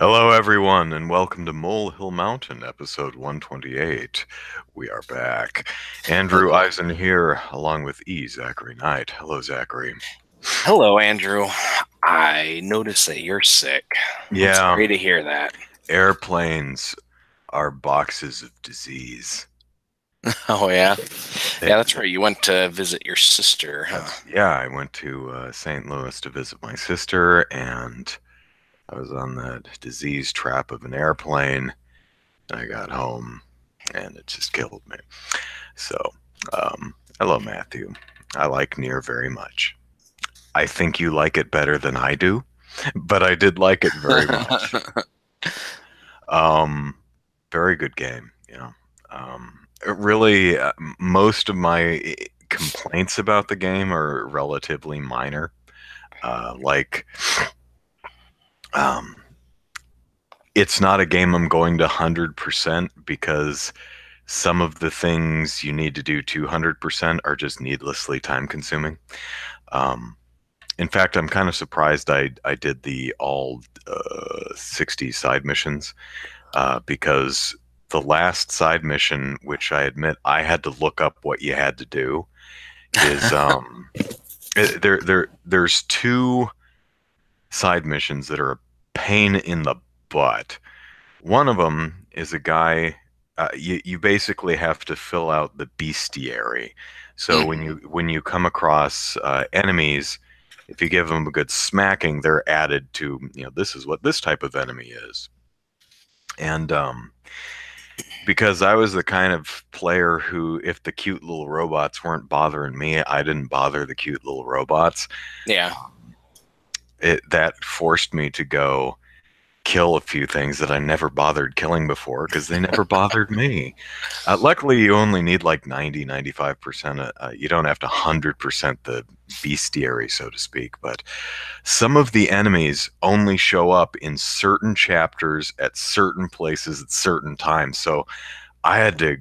Hello, everyone, and welcome to Molehill Mountain, episode 128. We are back. Andrew Eisen here, along with E. Zachary Knight. Hello, Zachary. Hello, Andrew. I noticed that you're sick. Yeah. It's great to hear that. Airplanes are boxes of disease. Oh yeah, yeah. That's right. You went to visit your sister. Huh? Yeah, I went to uh, St. Louis to visit my sister, and I was on that disease trap of an airplane. And I got home, and it just killed me. So, um, hello, Matthew. I like Nier very much. I think you like it better than I do, but I did like it very much. um, very good game. You know, um, really, uh, most of my eh, complaints about the game are relatively minor. Uh, like, um, it's not a game I'm going to 100% because some of the things you need to do 200% are just needlessly time consuming. Um, in fact, I'm kind of surprised I, I did the all uh, 60 side missions uh, because the last side mission, which I admit I had to look up what you had to do, is um, there there there's two side missions that are a pain in the butt. One of them is a guy. Uh, you you basically have to fill out the bestiary. So when you when you come across uh, enemies, if you give them a good smacking, they're added to you know this is what this type of enemy is. And um, because I was the kind of player who, if the cute little robots weren't bothering me, I didn't bother the cute little robots. Yeah. It that forced me to go kill a few things that I never bothered killing before because they never bothered me. Uh, luckily, you only need like 90, 95%. Uh, you don't have to 100% the bestiary, so to speak. But some of the enemies only show up in certain chapters at certain places at certain times. So I had to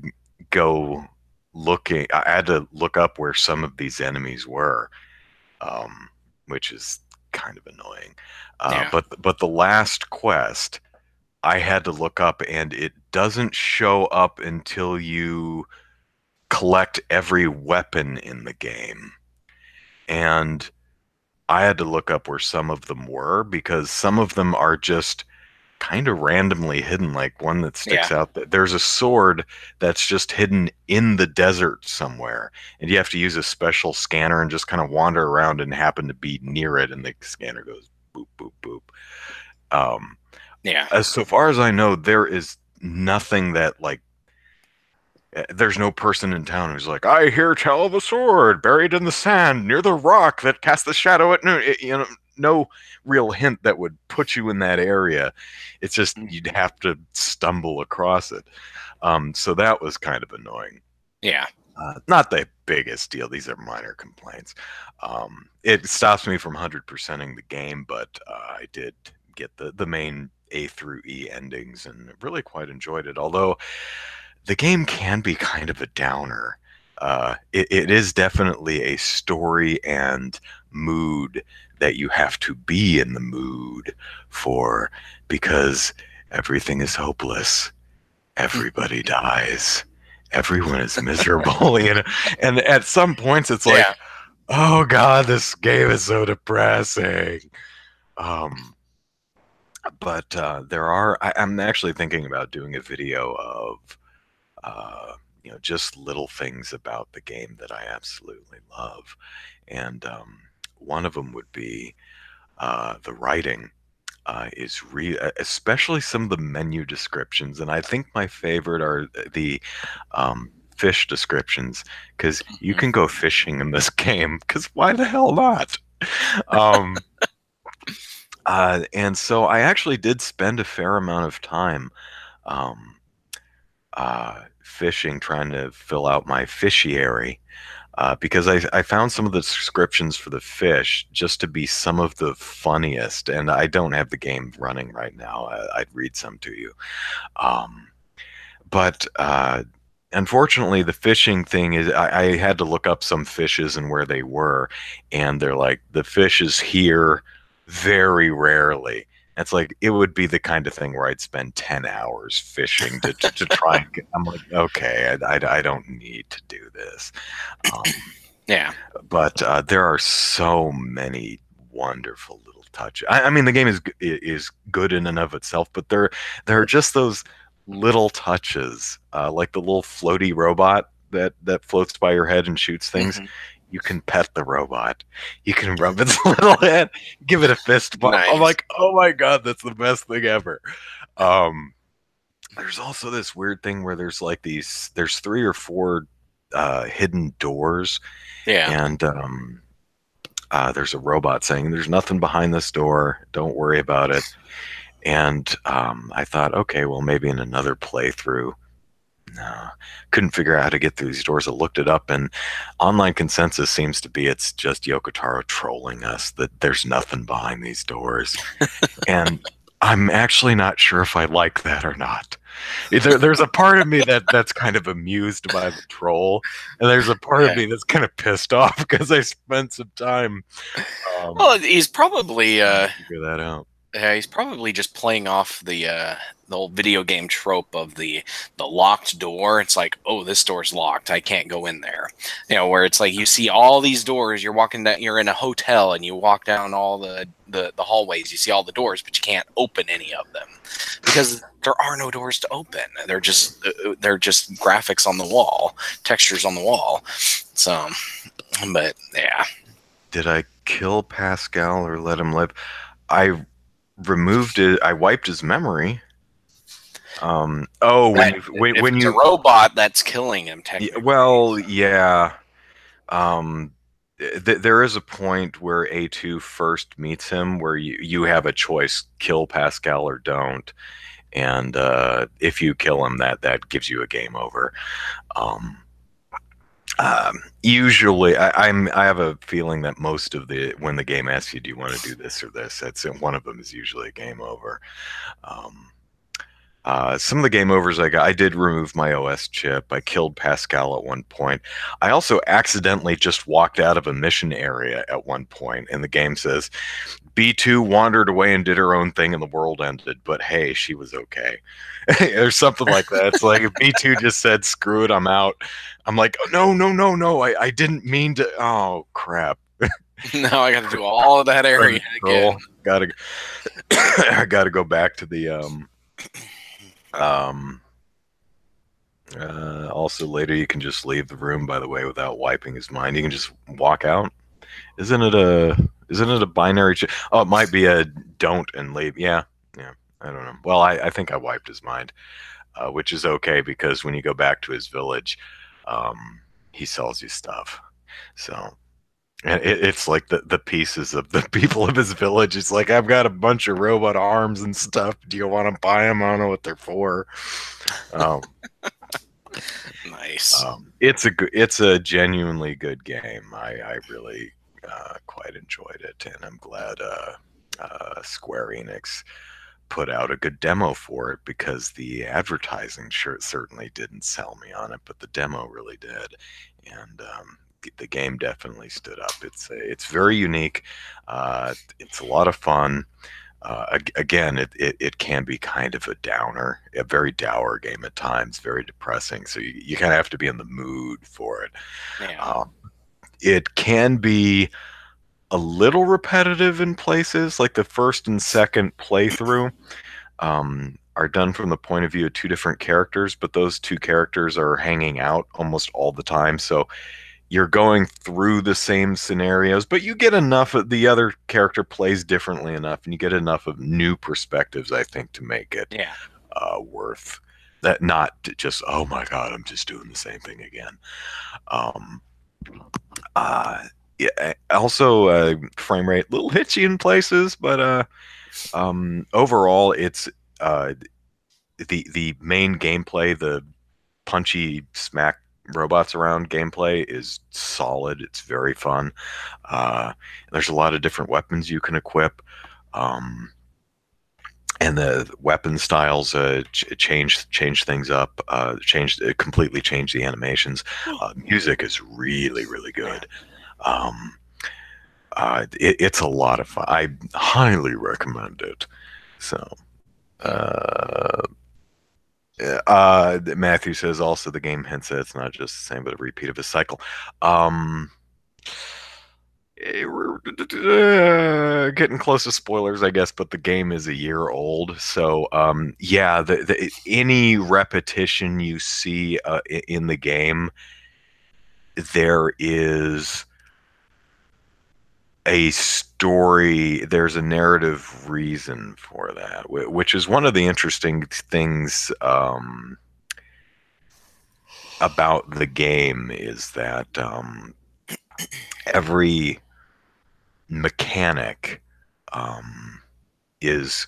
go looking, I had to look up where some of these enemies were, um, which is kind of annoying. Uh, Yeah. But but the last quest, I had to look up, and it doesn't show up until you collect every weapon in the game. And I had to look up where some of them were because some of them are just kind of randomly hidden. Like one that sticks out. th- There's a sword that's just hidden in the desert somewhere, and you have to use a special scanner and just kind of wander around and happen to be near it, and the scanner goes boop boop boop. Um, Yeah. as so far as I know, there is nothing that like. uh, There's no person in town who's like, I hear tell of a sword buried in the sand near the rock that casts the shadow at noon. It- you know, no real hint that would put you in that area. It's just you'd have to stumble across it. Um, so that was kind of annoying. Yeah. Uh, not the biggest deal. These are minor complaints. Um, it stops me from 100%ing the game, but uh, I did get the, the main A through E endings and really quite enjoyed it. Although the game can be kind of a downer. Uh, it, it is definitely a story and mood that you have to be in the mood for because everything is hopeless. Everybody dies. Everyone is miserable, know. And at some points, it's like, yeah. oh god, this game is so depressing. Um, but uh, there are. I, I'm actually thinking about doing a video of, uh, you know, just little things about the game that I absolutely love, and um, one of them would be uh, the writing. Uh, is re especially some of the menu descriptions, and I think my favorite are the um, fish descriptions because you Mhm. can go fishing in this game. Because why the hell not? Um, uh, and so I actually did spend a fair amount of time um, uh, fishing, trying to fill out my fishiary. Uh, because I, I found some of the descriptions for the fish just to be some of the funniest, and I don't have the game running right now. I, I'd read some to you. Um, but uh, unfortunately, the fishing thing is I, I had to look up some fishes and where they were, and they're like the fish is here very rarely. It's like it would be the kind of thing where I'd spend ten hours fishing to to, to try and get. I'm like, okay, I, I, I don't need to do this. Um, Yeah. but uh, there are so many wonderful little touches. I, I mean, the game is is good in and of itself, but there there are just those little touches, uh, like the little floaty robot that that floats by your head and shoots things. Mhm. You can pet the robot. You can rub its little head, give it a fist bump. I'm like, oh my god, that's the best thing ever. Um, there's also this weird thing where there's like these, there's three or four uh, hidden doors Yeah. and um, uh, there's a robot saying, "There's nothing behind this door. Don't worry about it." And um, I thought, okay, well, maybe in another playthrough. No, couldn't figure out how to get through these doors. I looked it up, and online consensus seems to be it's just Yoko Taro trolling us that there's nothing behind these doors. and I'm actually not sure if I like that or not. There, there's a part of me that that's kind of amused by the troll, and there's a part of me that's kind of pissed off because I spent some time um, Well, he's probably uh, figure that out. Yeah, he's probably just playing off the uh, the old video game trope of the the locked door. It's like, oh, this door's locked. I can't go in there. You know, where it's like you see all these doors. You're walking down. You're in a hotel, and you walk down all the the, the hallways. You see all the doors, but you can't open any of them because there are no doors to open. They're just uh, they're just graphics on the wall, textures on the wall. So, but yeah, Did I kill Pascal or let him live? I removed it. I wiped his memory. Um. Oh, when you when, when you a robot that's killing him, technically. well, yeah. Um, th- there is a point where A2 first meets him where you, you have a choice kill Pascal or don't. And uh, if you kill him, that, that gives you a game over. Um, um, usually, I, I'm I have a feeling that most of the when the game asks you, "Do you want to do this or this?" That's one of them is usually a game over. Um, uh, some of the game overs I got, I did remove my OS chip. I killed Pascal at one point. I also accidentally just walked out of a mission area at one point, and the game says B2 wandered away and did her own thing, and the world ended. But hey, she was okay, or something like that. It's like if B2 just said, "Screw it, I'm out." I'm like, oh, no, no, no, no. I, I didn't mean to. Oh crap. now I got to do all of that area Control. again. Gotta, I gotta go back to the um, um. Uh, also, later you can just leave the room. By the way, without wiping his mind, you can just walk out. Isn't it a? Isn't it a binary? Ch- oh, it might be a don't and leave. Yeah, yeah. I don't know. Well, I, I think I wiped his mind, uh, which is okay because when you go back to his village, um, he sells you stuff. So and it, it's like the, the pieces of the people of his village. It's like I've got a bunch of robot arms and stuff. Do you want to buy them? I don't know what they're for. Um, Nice. um, it's a good, it's a genuinely good game. I, I really uh, quite enjoyed it, and I'm glad uh, uh, Square Enix put out a good demo for it because the advertising sure certainly didn't sell me on it, but the demo really did, and um, the game definitely stood up. It's a, it's very unique. Uh, it's a lot of fun. Uh, again, it, it, it can be kind of a downer, a very dour game at times, very depressing. So you, you kind of have to be in the mood for it. yeah. Um, it can be a little repetitive in places, like the first and second playthrough um, are done from the point of view of two different characters, but those two characters are hanging out almost all the time. So you're going through the same scenarios, but you get enough of the other character plays differently enough, and you get enough of new perspectives, I think, to make it yeah. uh, worth that. Not just oh my god, I'm just doing the same thing again. Um, uh, yeah. Also, uh, frame rate a little hitchy in places, but uh, um, overall, it's uh, the the main gameplay, the punchy smack robots around gameplay is solid. It's very fun. Uh, there's a lot of different weapons you can equip. Um, and the weapon styles uh, ch- change change things up. Uh, change uh, completely change the animations. Uh, music is really really good. Um, uh, it, it's a lot of fun. I highly recommend it. So, uh, uh, Matthew says also the game hints that it's not just the same, but a repeat of a cycle. Um, eh, uh, getting close to spoilers, I guess, but the game is a year old. So, um, yeah, the, the, any repetition you see uh, in the game, there is a story there's a narrative reason for that which is one of the interesting things um, about the game is that um, every mechanic um, is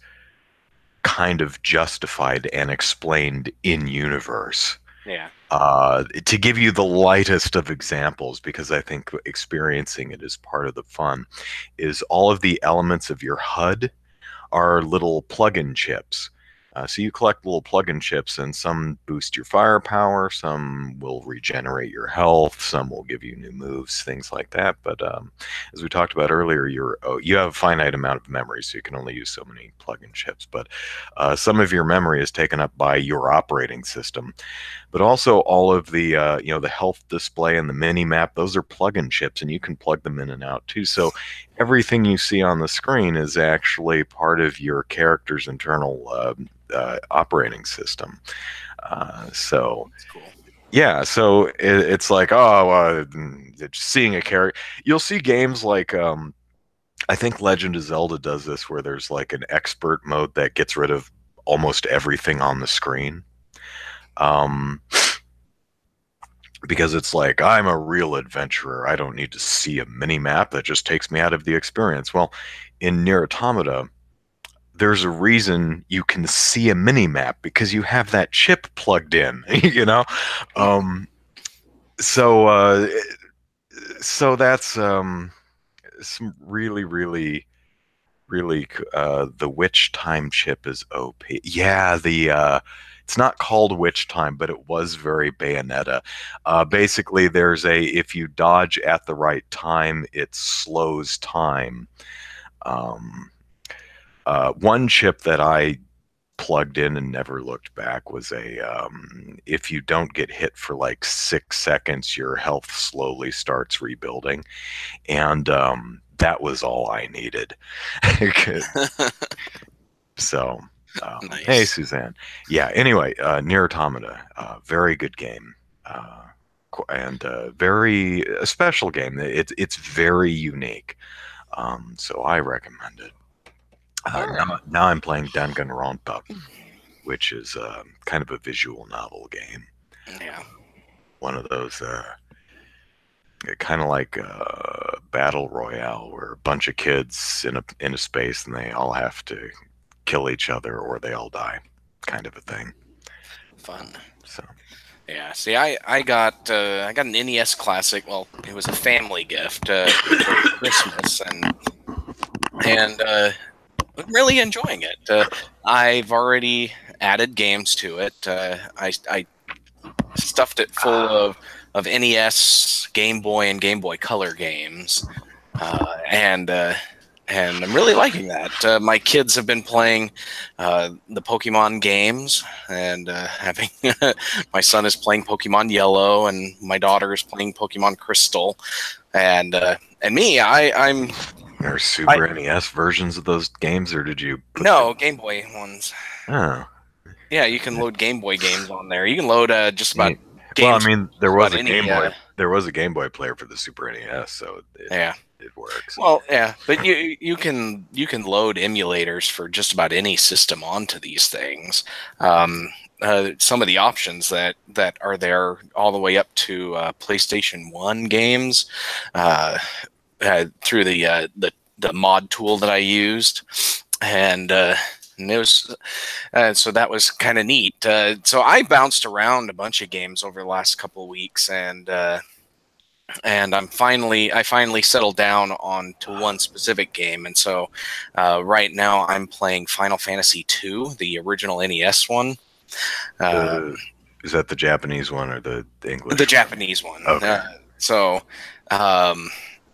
kind of justified and explained in universe. Yeah uh, to give you the lightest of examples, because I think experiencing it is part of the fun, is all of the elements of your HUD are little plug-in chips. Uh, so you collect little plug-in chips, and some boost your firepower, some will regenerate your health, some will give you new moves, things like that. But um, as we talked about earlier, you're oh, you have a finite amount of memory, so you can only use so many plug-in chips. But uh, some of your memory is taken up by your operating system, but also all of the uh, you know the health display and the mini map. Those are plug-in chips, and you can plug them in and out too. So everything you see on the screen is actually part of your character's internal um, uh, operating system. Uh, so, cool. yeah, so it, it's like, oh, uh, seeing a character. You'll see games like, um, I think Legend of Zelda does this, where there's like an expert mode that gets rid of almost everything on the screen. Um, because it's like I'm a real adventurer. I don't need to see a mini map that just takes me out of the experience. Well, in Nier Automata, there's a reason you can see a mini map because you have that chip plugged in you know um, so uh, so that's um, some really really really uh, the witch time chip is op yeah the uh, it's not called witch time but it was very bayonetta. Uh, basically there's a if you dodge at the right time it slows time. Um, uh, one chip that I plugged in and never looked back was a um, if you don't get hit for like six seconds, your health slowly starts rebuilding, and um, that was all I needed. so, um, nice. hey Suzanne, yeah. Anyway, uh, Nier Automata, uh, very good game. Uh, and uh, very a special game. It's it's very unique, um, so I recommend it. Uh, now, now, I'm playing Danganronpa, which is uh, kind of a visual novel game. Yeah. One of those, uh, kind of like a uh, battle royale, where a bunch of kids in a in a space and they all have to kill each other or they all die, kind of a thing. Fun. So. Yeah. See, I I got uh, I got an NES classic. Well, it was a family gift uh, for Christmas, and and uh, I'm really enjoying it. Uh, I've already added games to it. Uh, I, I stuffed it full of, of NES, Game Boy, and Game Boy Color games, uh, and uh, and I'm really liking that. Uh, my kids have been playing uh, the Pokemon games, and having my son is playing Pokemon Yellow, and my daughter is playing Pokemon Crystal, and and me, I I'm or Super I, NES versions of those games, or did you? no? Game Boy ones. Oh. Yeah, you can load Game Boy games on there. You can load uh, just about. well, I mean, there was a Game Boy. Uh, there was a Game Boy player for the Super NES, so it, yeah, it works. Well, yeah, but you you can you can load emulators for just about any system onto these things. Um, uh, some of the options that that are there all the way up to uh, PlayStation One games. Uh, uh, through the uh, the the mod tool that I used, and uh, and it was so that was kind of neat. Uh, so I bounced around a bunch of games over the last couple of weeks, and uh, and I'm finally I finally settled down on to one specific game, and so uh, right now I'm playing Final Fantasy II, the original NES one. Uh, is that the Japanese one or the, the English? The Japanese one. Okay. Uh, so. Um,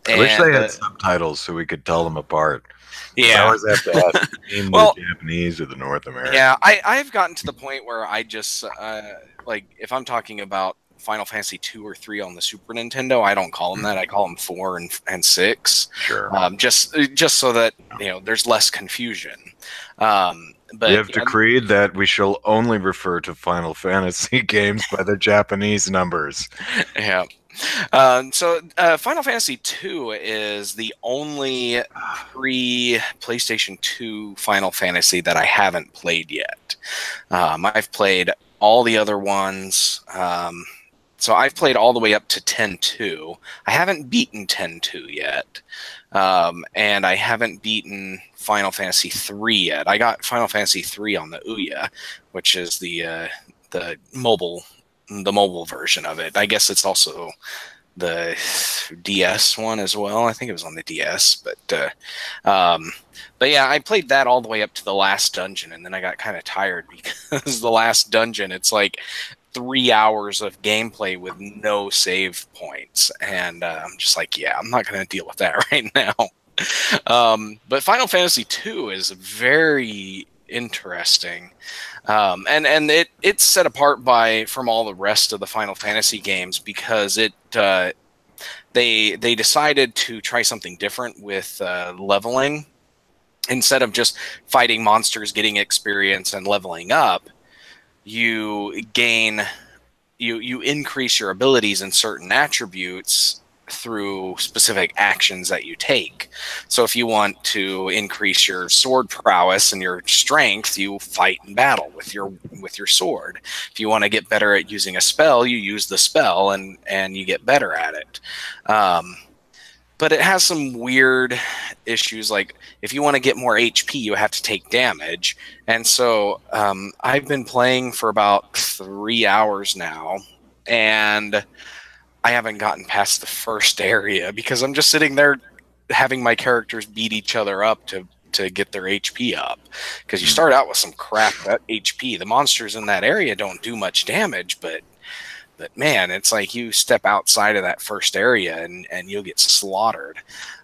I wish they had uh, subtitles so we could tell them apart. Yeah. I always have to ask Well- the Japanese or the North American. Yeah, I I've gotten to the point where I just uh, like if I'm talking about Final Fantasy two or three on the Super Nintendo, I don't call them that. I call them four and and six, Sure. um, just just so that you know there's less confusion. Um, but we have decreed that we shall only refer to Final Fantasy games by their Japanese numbers. Yeah. Um, so uh, Final Fantasy II is the only pre PlayStation 2 Final Fantasy that I haven't played yet. Um, I've played all the other ones. Um, so I've played all the way up to 10.2. I haven't beaten 10.2 yet. Um, and I haven't beaten Final Fantasy 3 yet. I got Final Fantasy 3 on the Ouya, which is the uh, the mobile the mobile version of it. I guess it's also the DS one as well. I think it was on the DS, but uh, um, but yeah, I played that all the way up to the last dungeon, and then I got kind of tired because the last dungeon it's like three hours of gameplay with no save points, and uh, I'm just like, yeah, I'm not gonna deal with that right now. Um, but Final Fantasy II is very interesting um, and and it it's set apart by from all the rest of the Final Fantasy games because it uh, they they decided to try something different with uh, leveling instead of just fighting monsters, getting experience, and leveling up. You gain you you increase your abilities in certain attributes through specific actions that you take. So if you want to increase your sword prowess and your strength, you fight in battle with your with your sword. If you want to get better at using a spell, you use the spell and and you get better at it. Um, but it has some weird issues like if you want to get more HP, you have to take damage. And so um, I've been playing for about three hours now, and I haven't gotten past the first area because I'm just sitting there having my characters beat each other up to to get their HP up because you start out with some crap HP. The monsters in that area don't do much damage, but but man, it's like you step outside of that first area and and you'll get slaughtered.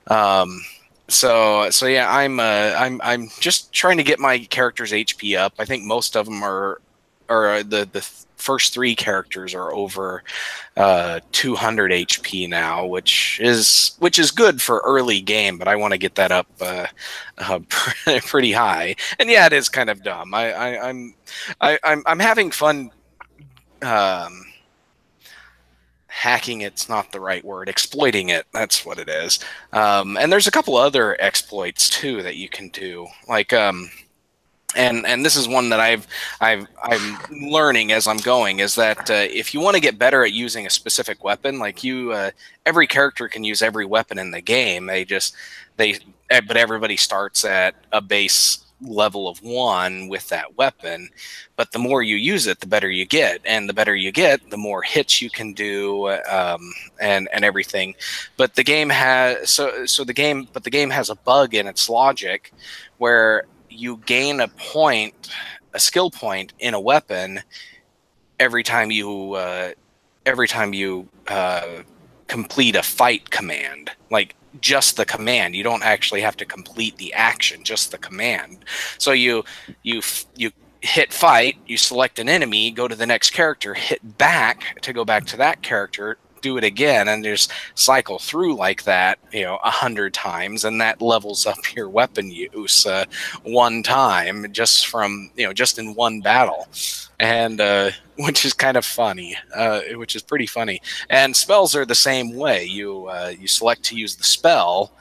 Um, so so yeah, I'm uh, I'm I'm just trying to get my characters HP up. I think most of them are or the the first three characters are over uh, 200 HP now, which is which is good for early game, but I want to get that up uh, uh, pretty high. And yeah, it is kind of dumb. I, I I'm I, I'm I'm having fun. Um, hacking it's not the right word exploiting it that's what it is um, and there's a couple other exploits too that you can do like um, and and this is one that I've I've I'm learning as I'm going is that uh, if you want to get better at using a specific weapon, like you, uh, every character can use every weapon in the game. They just they but everybody starts at a base level of one with that weapon. But the more you use it, the better you get, and the better you get, the more hits you can do, um, and and everything. But the game has so so the game but the game has a bug in its logic where you gain a point, a skill point in a weapon every time you uh, every time you uh, complete a fight command. Like just the command. You don't actually have to complete the action, just the command. So you you you hit fight, you select an enemy, go to the next character, hit back to go back to that character, do it again and just cycle through like that you know a hundred times and that levels up your weapon use uh, one time just from you know just in one battle and uh, which is kind of funny uh, which is pretty funny. And spells are the same way. You uh, you select to use the spell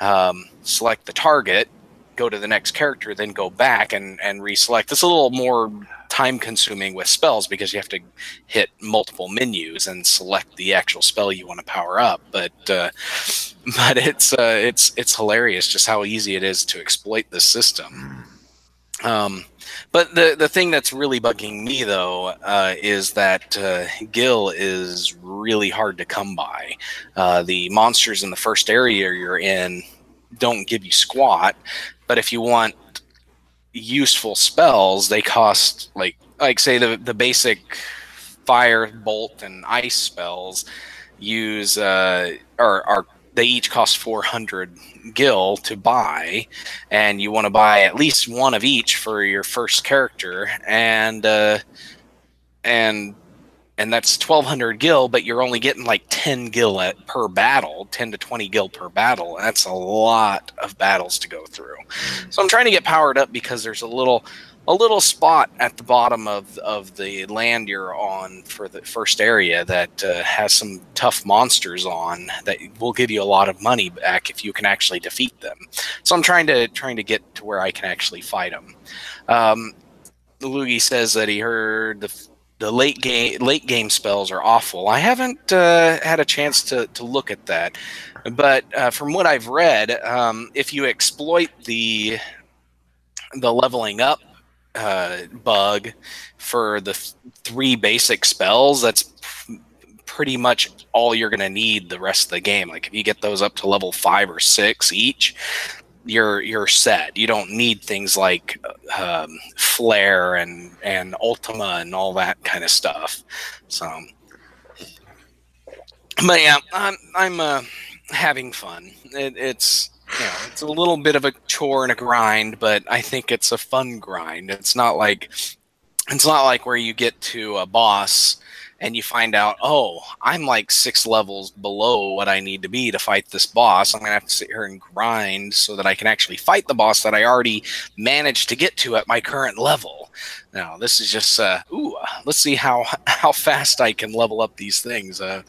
um, select the target go to the next character then go back and and reselect. It's a little more time consuming with spells because you have to hit multiple menus and select the actual spell you want to power up. But uh, but it's uh, it's it's hilarious just how easy it is to exploit this system. Um, but the the thing that's really bugging me though uh, is that uh, Gil is really hard to come by. Uh, the monsters in the first area you're in don't give you squat, but if you want useful spells, they cost like like say the the basic fire, bolt, and ice spells use uh, are are they each cost 400 gil to buy and you want to buy at least one of each for your first character and uh, and and that's 1200 gil but you're only getting like 10 gil at, per battle 10 to 20 gil per battle. That's a lot of battles to go through. So i'm trying to get powered up because there's a little a little spot at the bottom of of the land you're on for the first area that uh, has some tough monsters on that will give you a lot of money back if you can actually defeat them. So I'm trying to trying to get to where I can actually fight them. Um, Luigi says that he heard the the late game late game spells are awful. I haven't uh, had a chance to to look at that, but uh, from what I've read, um, if you exploit the the leveling up uh, bug for the th- three basic spells, that's pretty much all you're going to need the rest of the game. Like if you get those up to level five or six each, you're you're set. You don't need things like um, flare and and ultima and all that kind of stuff. So, but yeah, I'm I'm uh, having fun. It, it's know, it's a little bit of a chore and a grind, but I think it's a fun grind. It's not like it's not like where you get to a boss and you find out, oh, I'm like six levels below what I need to be to fight this boss. I'm gonna have to sit here and grind so that I can actually fight the boss that I already managed to get to at my current level. Now, this is just, uh, ooh, let's see how how fast I can level up these things, uh,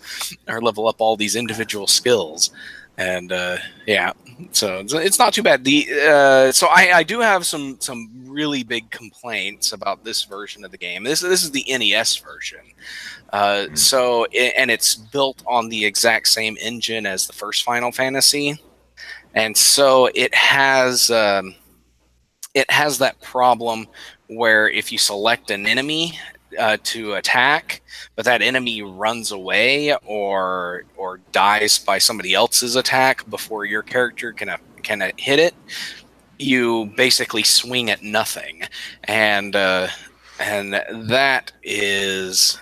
or level up all these individual skills and uh, yeah, so it's not too bad. The uh, so I, I do have some some really big complaints about this version of the game. This this is the NES version. Uh, hmm. so and it's built on the exact same engine as the first Final Fantasy, and so it has um, it has that problem where if you select an enemy uh, to attack, but that enemy runs away or or dies by somebody else's attack before your character can uh, can uh, hit it, you basically swing at nothing, and uh, and that is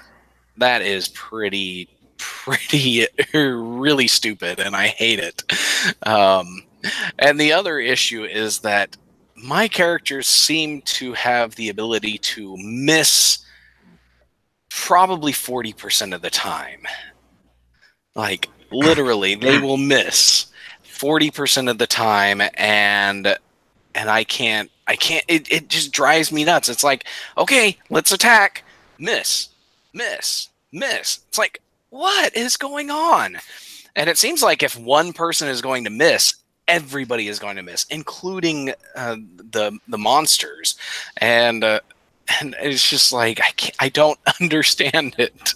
that is pretty pretty really stupid, and I hate it. Um, and the other issue is that my characters seem to have the ability to miss probably 40% of the time. Like literally they will miss 40% of the time and and I can't I can't it, it just drives me nuts. It's like, okay, let's attack. Miss. Miss. Miss. It's like, what is going on? And it seems like if one person is going to miss, everybody is going to miss, including uh, the the monsters. And uh, and it's just like I can't, I don't understand it.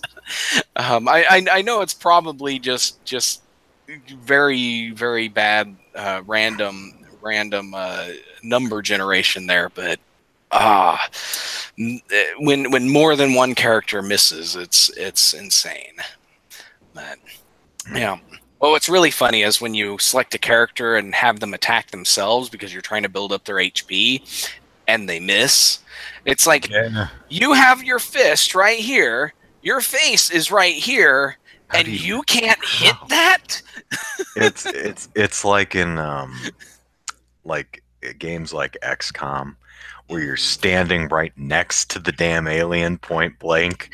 Um, I, I, I know it's probably just just very very bad uh, random random uh, number generation there, but ah, when when more than one character misses, it's it's insane. But yeah. Well, what's really funny is when you select a character and have them attack themselves because you're trying to build up their HP, and they miss it's like yeah. you have your fist right here, your face is right here, How and you, you, can't hit that. it's it's it's like in um like games like XCOM where you're standing right next to the damn alien point blank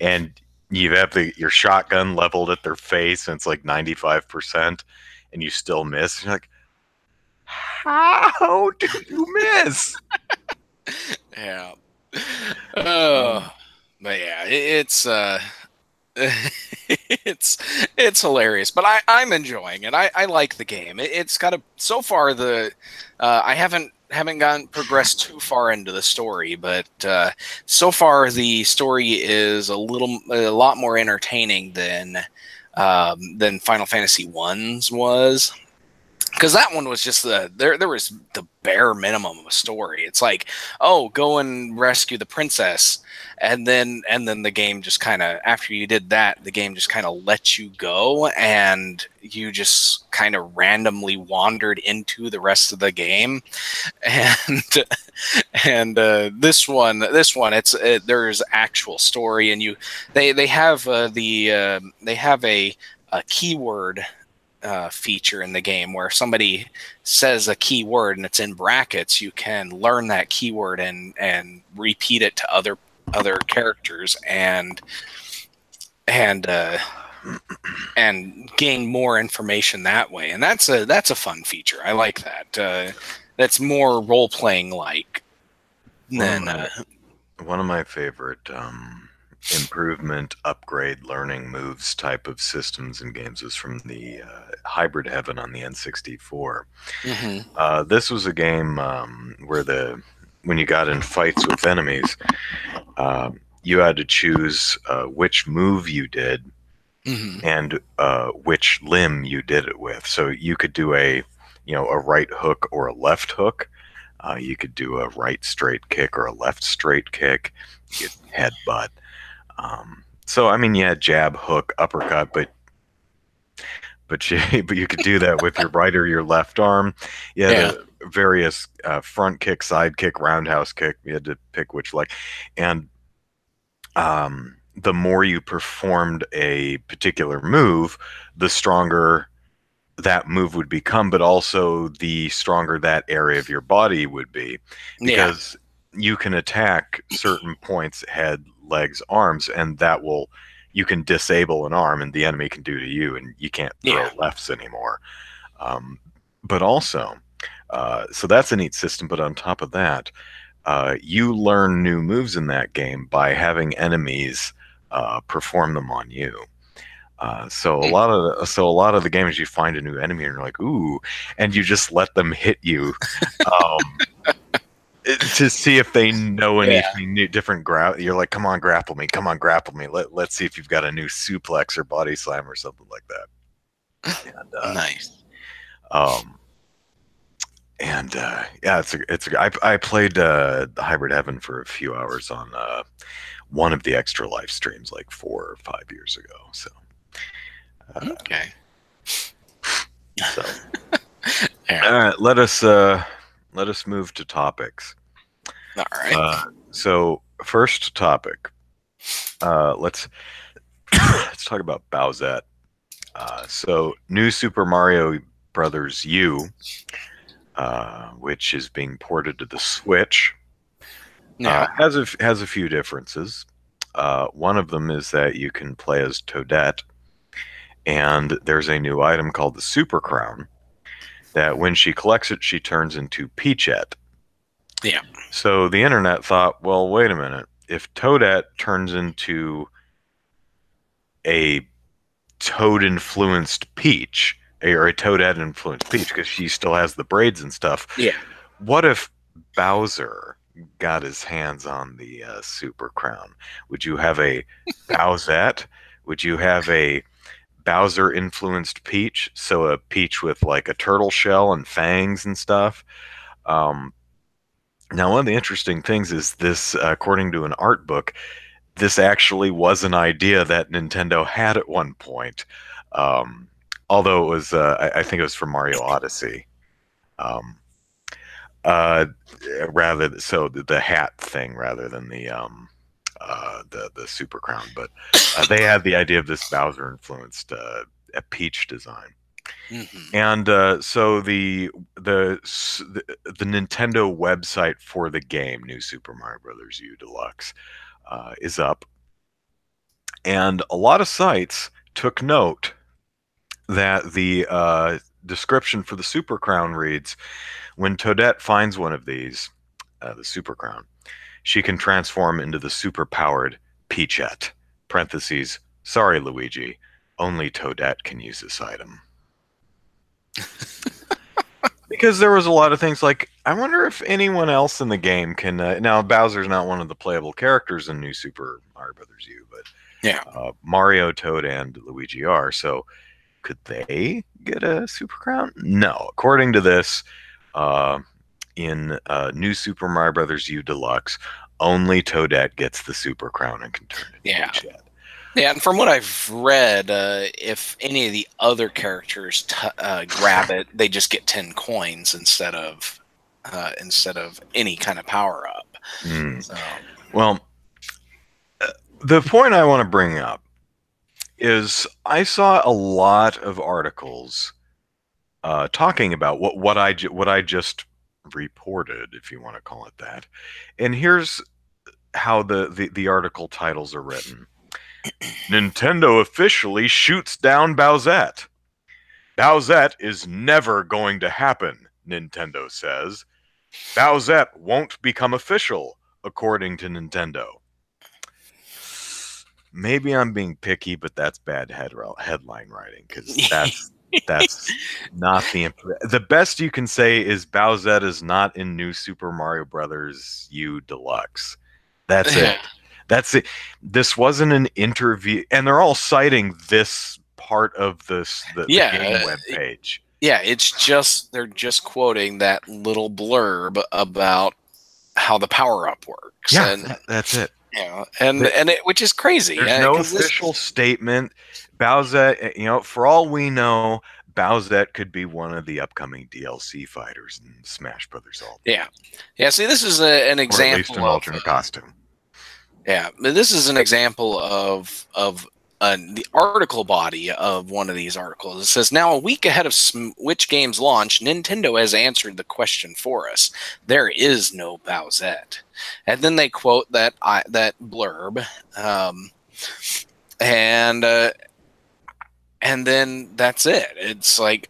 and you have the your shotgun leveled at their face and it's like 95% and you still miss. You're like, how do you miss? yeah. Oh, but yeah, it's uh, it's it's hilarious. But I I'm enjoying it. I I like the game. It, has got a so far the uh, I haven't haven't gone progressed too far into the story, but uh, so far the story is a little a lot more entertaining than um, than Final Fantasy One's was because that one was just the there there was the bare minimum of a story. It's like oh go and rescue the princess and then and then the game just kind of after you did that the game just kind of let you go and you just kind of randomly wandered into the rest of the game. And and uh, this one this one it's it, there's actual story and you they they have uh, the uh, they have a a keyword uh, feature in the game where somebody says a keyword and it's in brackets, you can learn that keyword and and repeat it to other other characters and and uh, and gain more information that way. And that's a that's a fun feature. I like that. Uh, that's more role playing like than. One of, Uh, my, one of my favorite um, improvement, upgrade, learning moves type of systems and games was from the uh, Hybrid Heaven on the N64. mhm. Uh, this was a game um, where the when you got in fights with enemies, uh, you had to choose uh, which move you did Mhm. and uh, which limb you did it with. So you could do a you know a right hook or a left hook. Uh, you could do a right straight kick or a left straight kick. You could headbutt. Um, so I mean, yeah, jab, hook, uppercut, but but you but you could do that with your right or your left arm. You had Yeah. various uh, front kick, side kick, roundhouse kick. You had to pick which leg, and um, the more you performed a particular move, the stronger that move would become, but also the stronger that area of your body would be Yeah. because you can attack certain points head legs arms and that will you can disable an arm and the enemy can do to you and you can't throw Yeah. lefts anymore um, but also uh, so that's a neat system but on top of that uh, you learn new moves in that game by having enemies uh, perform them on you uh, so a Hmm. lot of the, so a lot of the games you find a new enemy and you're like ooh and you just let them hit you um, to see if they know Yeah. anything new, different. Gra- you're like, come on, grapple me, come on, grapple me. Let let's see if you've got a new suplex or body slam or something like that. And uh, nice. um, and uh, yeah, it's a it's a, I I played uh, the Hybrid Heaven for a few hours on uh, one of the extra live streams like four or five years ago. So Okay. so all right, let us uh, let us move to topics. All right. Uh, so first topic. Uh, let's let's talk about Bowsette. Uh, so new Super Mario Brothers U, uh, which is being ported to the Switch, yeah. uh, has a has a few differences. Uh, one of them is that you can play as Toadette, and there's a new item called the Super Crown. That when she collects it, she turns into Peachette. Yeah. So the internet thought, well, wait a minute. If Toadette turns into a toad influenced Peach, or a Toadette influenced Peach, because she still has the braids and stuff, yeah. what if Bowser got his hands on the uh, Super Crown? Would you have a Bowsette? Would you have a Bowser influenced Peach? So a Peach with like a turtle shell and fangs and stuff. Um, now, one of the interesting things is this, uh, according to an art book, this actually was an idea that Nintendo had at one point. Um, although it was, uh, I, I think it was for Mario Odyssey. Um, uh, rather so the, the hat thing rather than the um uh the the super crown but uh, they had the idea of this bowser influenced uh a peach design Mhm. and uh so the the the, the nintendo website for the game new super mario brothers u deluxe uh, is up and a lot of sites took note that the uh description for the super crown reads when Toadette finds one of these, uh, the Super Crown, she can transform into the super-powered Peachette. Parentheses. Sorry, Luigi. Only Toadette can use this item. because there was a lot of things like I wonder if anyone else in the game can. Uh, now Bowser's not one of the playable characters in New Super Mario Brothers U, but Yeah. uh, Mario, Toad, and Luigi are. So could they get a Super Crown? No. According to this, uh, in uh, New Super Mario Brothers U Deluxe, only Toadette gets the Super Crown and can turn into Yeah. Peachette. Yeah, and from what I've read, uh, if any of the other characters t- uh, grab it, they just get ten coins instead of uh, instead of any kind of power up. Hmm. So Well, uh, the point I want to bring up is I saw a lot of articles uh, talking about what what I ju- what I just reported, if you want to call it that. And here's how the the, the article titles are written. Nintendo officially shoots down Bowsette. Bowsette is never going to happen, Nintendo says. Bowsette won't become official, according to Nintendo. Maybe I'm being picky, but that's bad head headline writing because that's that's not the imp- the best you can say is Bowsette is not in New Super Mario Brothers U Deluxe. That's it. That's it. This wasn't an interview, and they're all citing this part of this the, Yeah, the game uh, web page. Yeah, it's just they're just quoting that little blurb about how the power up works. Yeah, and that- that's it. Know, and The- and it, which is crazy. There's no no 'cause this- official statement. Bowsette, eh, you know, for all we know, Bowsette could be one of the upcoming DLC fighters in Smash Brothers Ultimate, yeah, yeah. see, this is a, an or example at least an of alternate costume. Yeah, this is an example of of uh, the article body of one of these articles. It says now a week ahead of Switch game's launch, Nintendo has answered the question for us. There is no Bowsette, and then they quote that I, that blurb, um, and uh, and then that's it. It's like.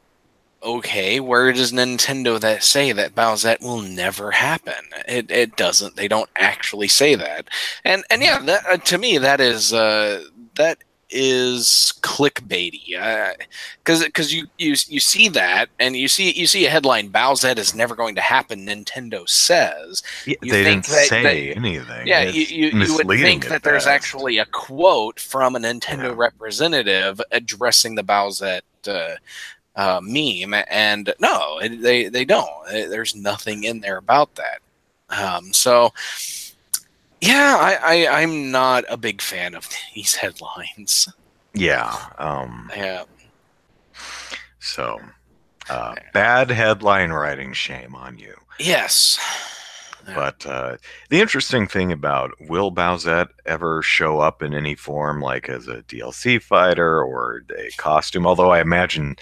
Okay, where does Nintendo that say that Bowsette will never happen? It, it doesn't. They don't actually say that and and yeah that, uh, to me that is uh that is clickbaity because because you you you see that and you see you see a headline Bowsette is never going to happen Nintendo says you they think didn't that- say anything. yeah It's you, you, you would think that there's best. actually a quote from a Nintendo Yeah. representative addressing the Bowsette uh, uh, meme and no they they don't there's nothing in there about that um, so yeah, I, I I'm not a big fan of these headlines. Yeah. Um, Yeah, so, uh, bad headline writing. Shame on you. yes, But uh, the interesting thing about will Bowsette ever show up in any form, like as a DLC fighter or a costume? Although I imagine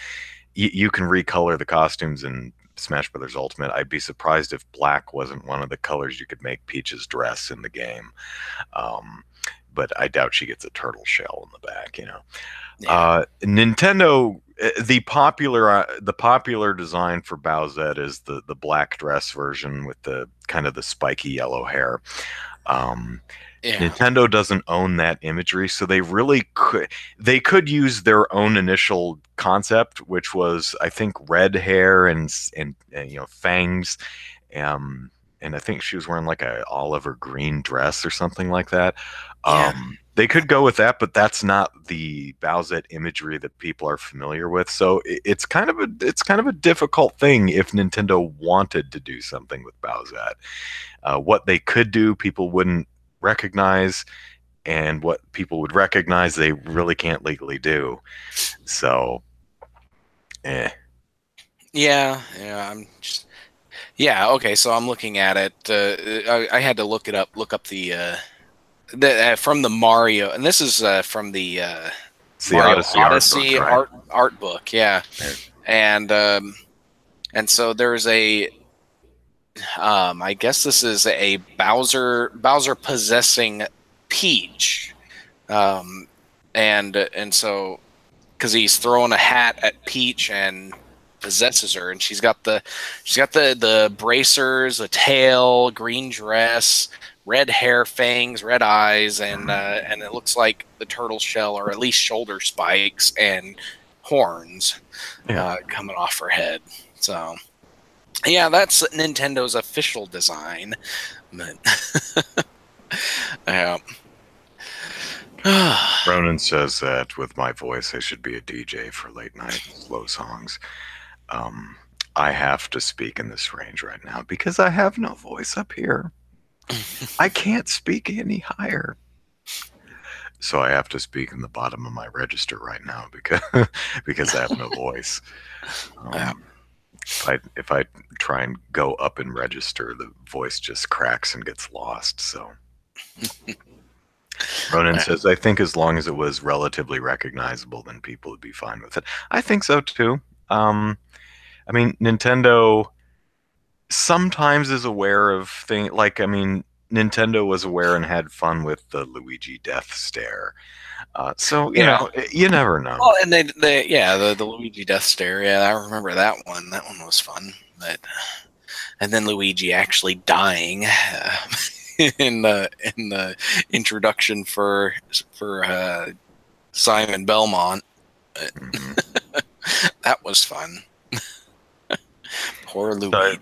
y- you can recolor the costumes in Smash Brothers Ultimate. I'd be surprised if black wasn't one of the colors you could make Peach's dress in the game. Um, but I doubt she gets a turtle shell in the back. You know. Yeah. Uh, Nintendo, uh, the popular uh, the popular design for Bowsette is the the black dress version with the kind of the spiky yellow hair. Um, yeah, Nintendo doesn't own that imagery, so they really could they could use their own initial concept, which was I think red hair and and, and you know fangs, um, and I think she was wearing like a olive or green dress or something like that. Yeah. Um, they could go with that, but that's not the Bowsette imagery that people are familiar with. So it, it's kind of a it's kind of a difficult thing if Nintendo wanted to do something with Bowsette. Uh, what they could do, people wouldn't recognize, and what people would recognize, they really can't legally do. So, eh. yeah, yeah. I'm just yeah. Okay, so I'm looking at it. Uh, I, I had to look it up. Look up the uh, the uh, from the Mario, and this is uh, from the uh, the Mario Odyssey, art book, right? art, art book, yeah. Yeah. And um, and so there's a um, I guess this is a Bowser Bowser possessing Peach, um, and and so because he's throwing a hat at Peach and possesses her, and she's got the she's got the the bracers, a tail, green dress, red hair, fangs, red eyes, and uh, and it looks like the turtle shell, or at least shoulder spikes and horns Yeah. uh, coming off her head. So, yeah, that's Nintendo's official design. But yeah. Ronan says that with my voice, I should be a DJ for late night slow songs. Um, I have to speak in this range right now because I have no voice up here. I can't speak any higher. So I have to speak in the bottom of my register right now because because I have no voice. Yeah. Um, if I if I try and go up and register, the voice just cracks and gets lost. So Ronan says, I think as long as it was relatively recognizable, then people would be fine with it. I think so too. Um, I mean, Nintendo sometimes is aware of things like, I mean, Nintendo was aware and had fun with the Luigi death stare. Uh, so you Yeah. know, you never know. Well, and they, they yeah, the, the Luigi death stare. Yeah, I remember that one. That one was fun. But and then Luigi actually dying uh, in the in the introduction for for uh, Simon Belmont. Mhm. That was fun. Poor Luigi.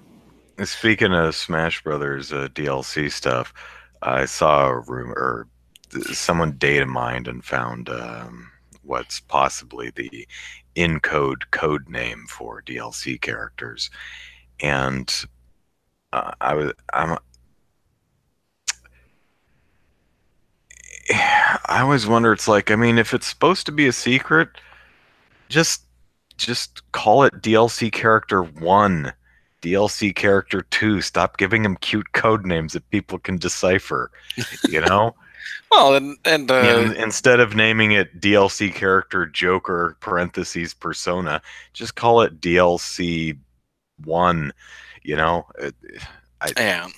Speaking of Smash Brothers uh, DLC stuff, I saw a rumor, or someone data mined and found um, what's possibly the in code code name for DLC characters, and uh, I was I'm. I always wonder. It's like I mean, if it's supposed to be a secret, just just call it DLC character one. DLC character two. Stop giving him cute code names that people can decipher. You know, Well, and and uh, In- instead of naming it DLC character Joker parentheses persona, just call it DLC one. You know, It- yeah.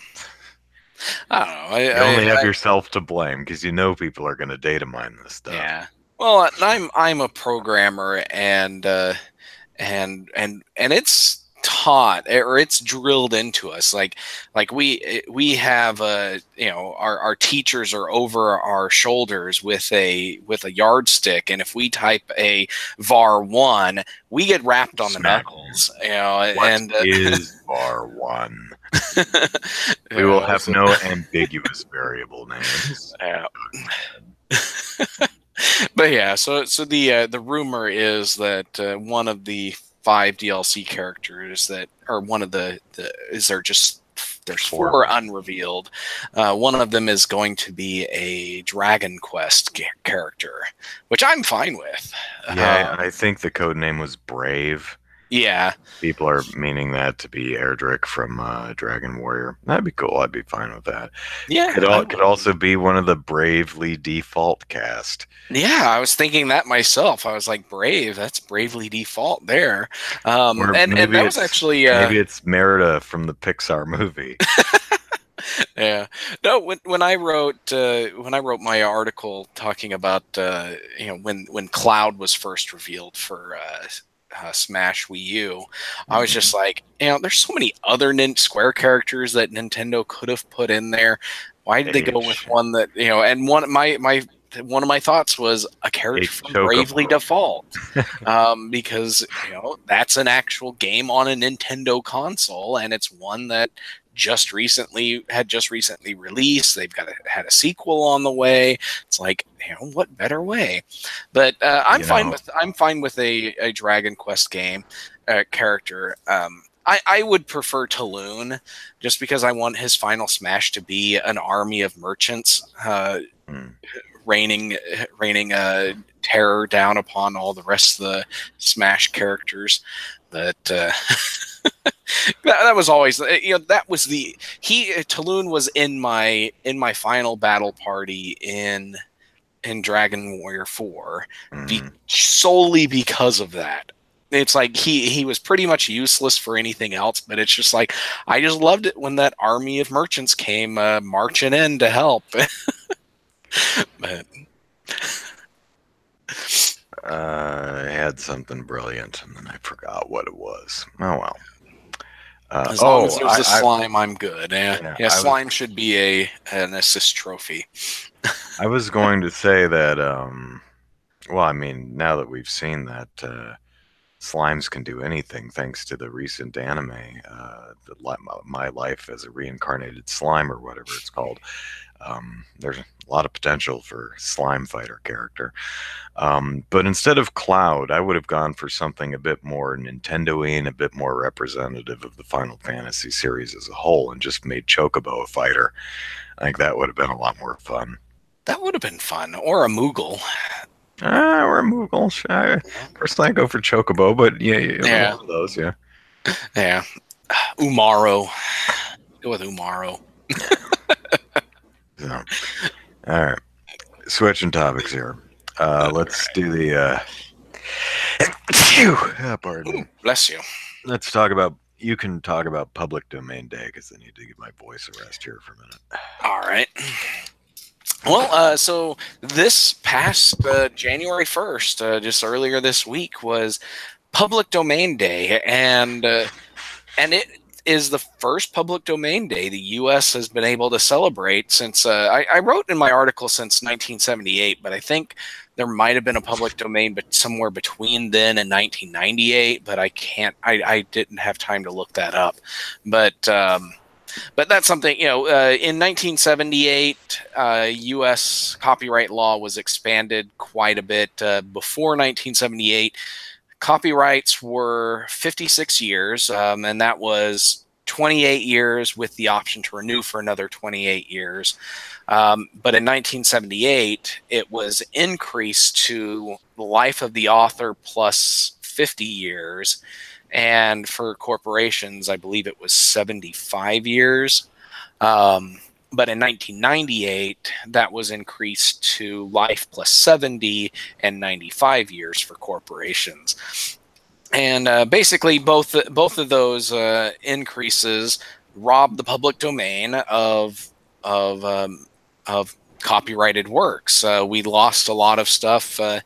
I don't know. I, you only I- have I- yourself to blame because you know people are going to data mine this stuff. Yeah. Well, I'm I'm a programmer and uh, and and and it's taught or it's drilled into us like like we we have a you know our, our teachers are over our shoulders with a with a yardstick and if we type a var 1 we get rapped on the knuckles you know What and uh, is bar one? We will have no ambiguous variable names. But yeah, so so the uh, the rumor is that uh, one of the five DLC characters that, are one of the, the is there just there's Four. four, unrevealed. Uh, one of them is going to be a Dragon Quest ca- character, which I'm fine with. Yeah, Um, I think the code name was Brave. Yeah, People are meaning that to be Erdrick from uh, Dragon Warrior. That'd be cool. I'd be fine with that. yeah. Could, al- could also be one of the Bravely default cast. Yeah, I was thinking that myself. I was like, "Brave." That's bravely default there, um, and and that was actually uh, Maybe it's Merida from the Pixar movie. yeah no when, when i wrote uh, when i wrote my article talking about uh, you know when when cloud was first revealed for uh, uh, smash wii u i was just like you know there's so many other Nin- square characters that nintendo could have put in there. Why did they go with one that you know and one my my one of my thoughts was a character from. Bravely Default, um, because you know that's an actual game on a Nintendo console, and it's one that just recently had just recently released. They've got a, had a sequel on the way. It's like, you know, what better way? But uh, I'm You fine know- with I'm fine with a, a Dragon Quest game uh, character. Um, I, I would prefer Taloon just because I want his final smash to be an army of merchants uh, Hmm. raining raining uh, terror down upon all the rest of the smash characters. But uh, that, that was always you know that was the he Taloon was in my in my final battle party in in Dragon Warrior 4 be, Mhm. solely because of that. It's like he he was pretty much useless for anything else, but it's just like I just loved it when that army of merchants came uh, marching in to help. but Uh, I had something brilliant and then I forgot what it was. Oh well. Uh, as long oh, as there's a I- I- slime, I'm good. Yeah, Yeah, yeah, I was- slime should be a an assist trophy. I was going to say that. Um, well, I mean, now that we've seen that uh, slimes can do anything, thanks to the recent anime, uh, the, My Life as a Reincarnated Slime or whatever it's called. Um, there's a lot of potential for slime fighter character. Um, but instead of Cloud, I would have gone for something a bit more Nintendo-y and a bit more representative of the Final Fantasy series as a whole, and just made Chocobo a fighter. I think that would have been a lot more fun. That would have been fun, or a Moogle. Ah, Moogle. I, personally, I go for Chocobo, but yeah, yeah, Yeah. one of those, yeah. Yeah, Umaro. Go with Umaro. So, all right. switching topics here. Uh, let's do the. Uh, oh, pardon. Ooh, bless you. Let's talk about. You can talk about public domain day because I need to give my voice a rest here for a minute. All right. Well, uh, so this past uh, January 1st, uh, just earlier this week, was Public Domain Day, and uh, and it is the first public domain day the U.S. has been able to celebrate since uh, I, I, wrote in my article since 1978, but I think there might have been a public domain, but somewhere between then and 1998. But I can't, I, I didn't have time to look that up. But um, but that's something you know. Uh, in 1978, uh, U.S. copyright law was expanded quite a bit. Uh, before 1978 Copyrights were 56 years, um, and that was 28 years with the option to renew for another 28 years. Um, but in 1978, it was increased to the life of the author plus 50 years. And for corporations, I believe it was 75 years. Um, but in 1998, that was increased to life plus 70 and 95 years for corporations. And uh, basically, both both of those uh, increases rob the public domain of of um, of copyrighted works. Uh, we lost a lot of stuff uh,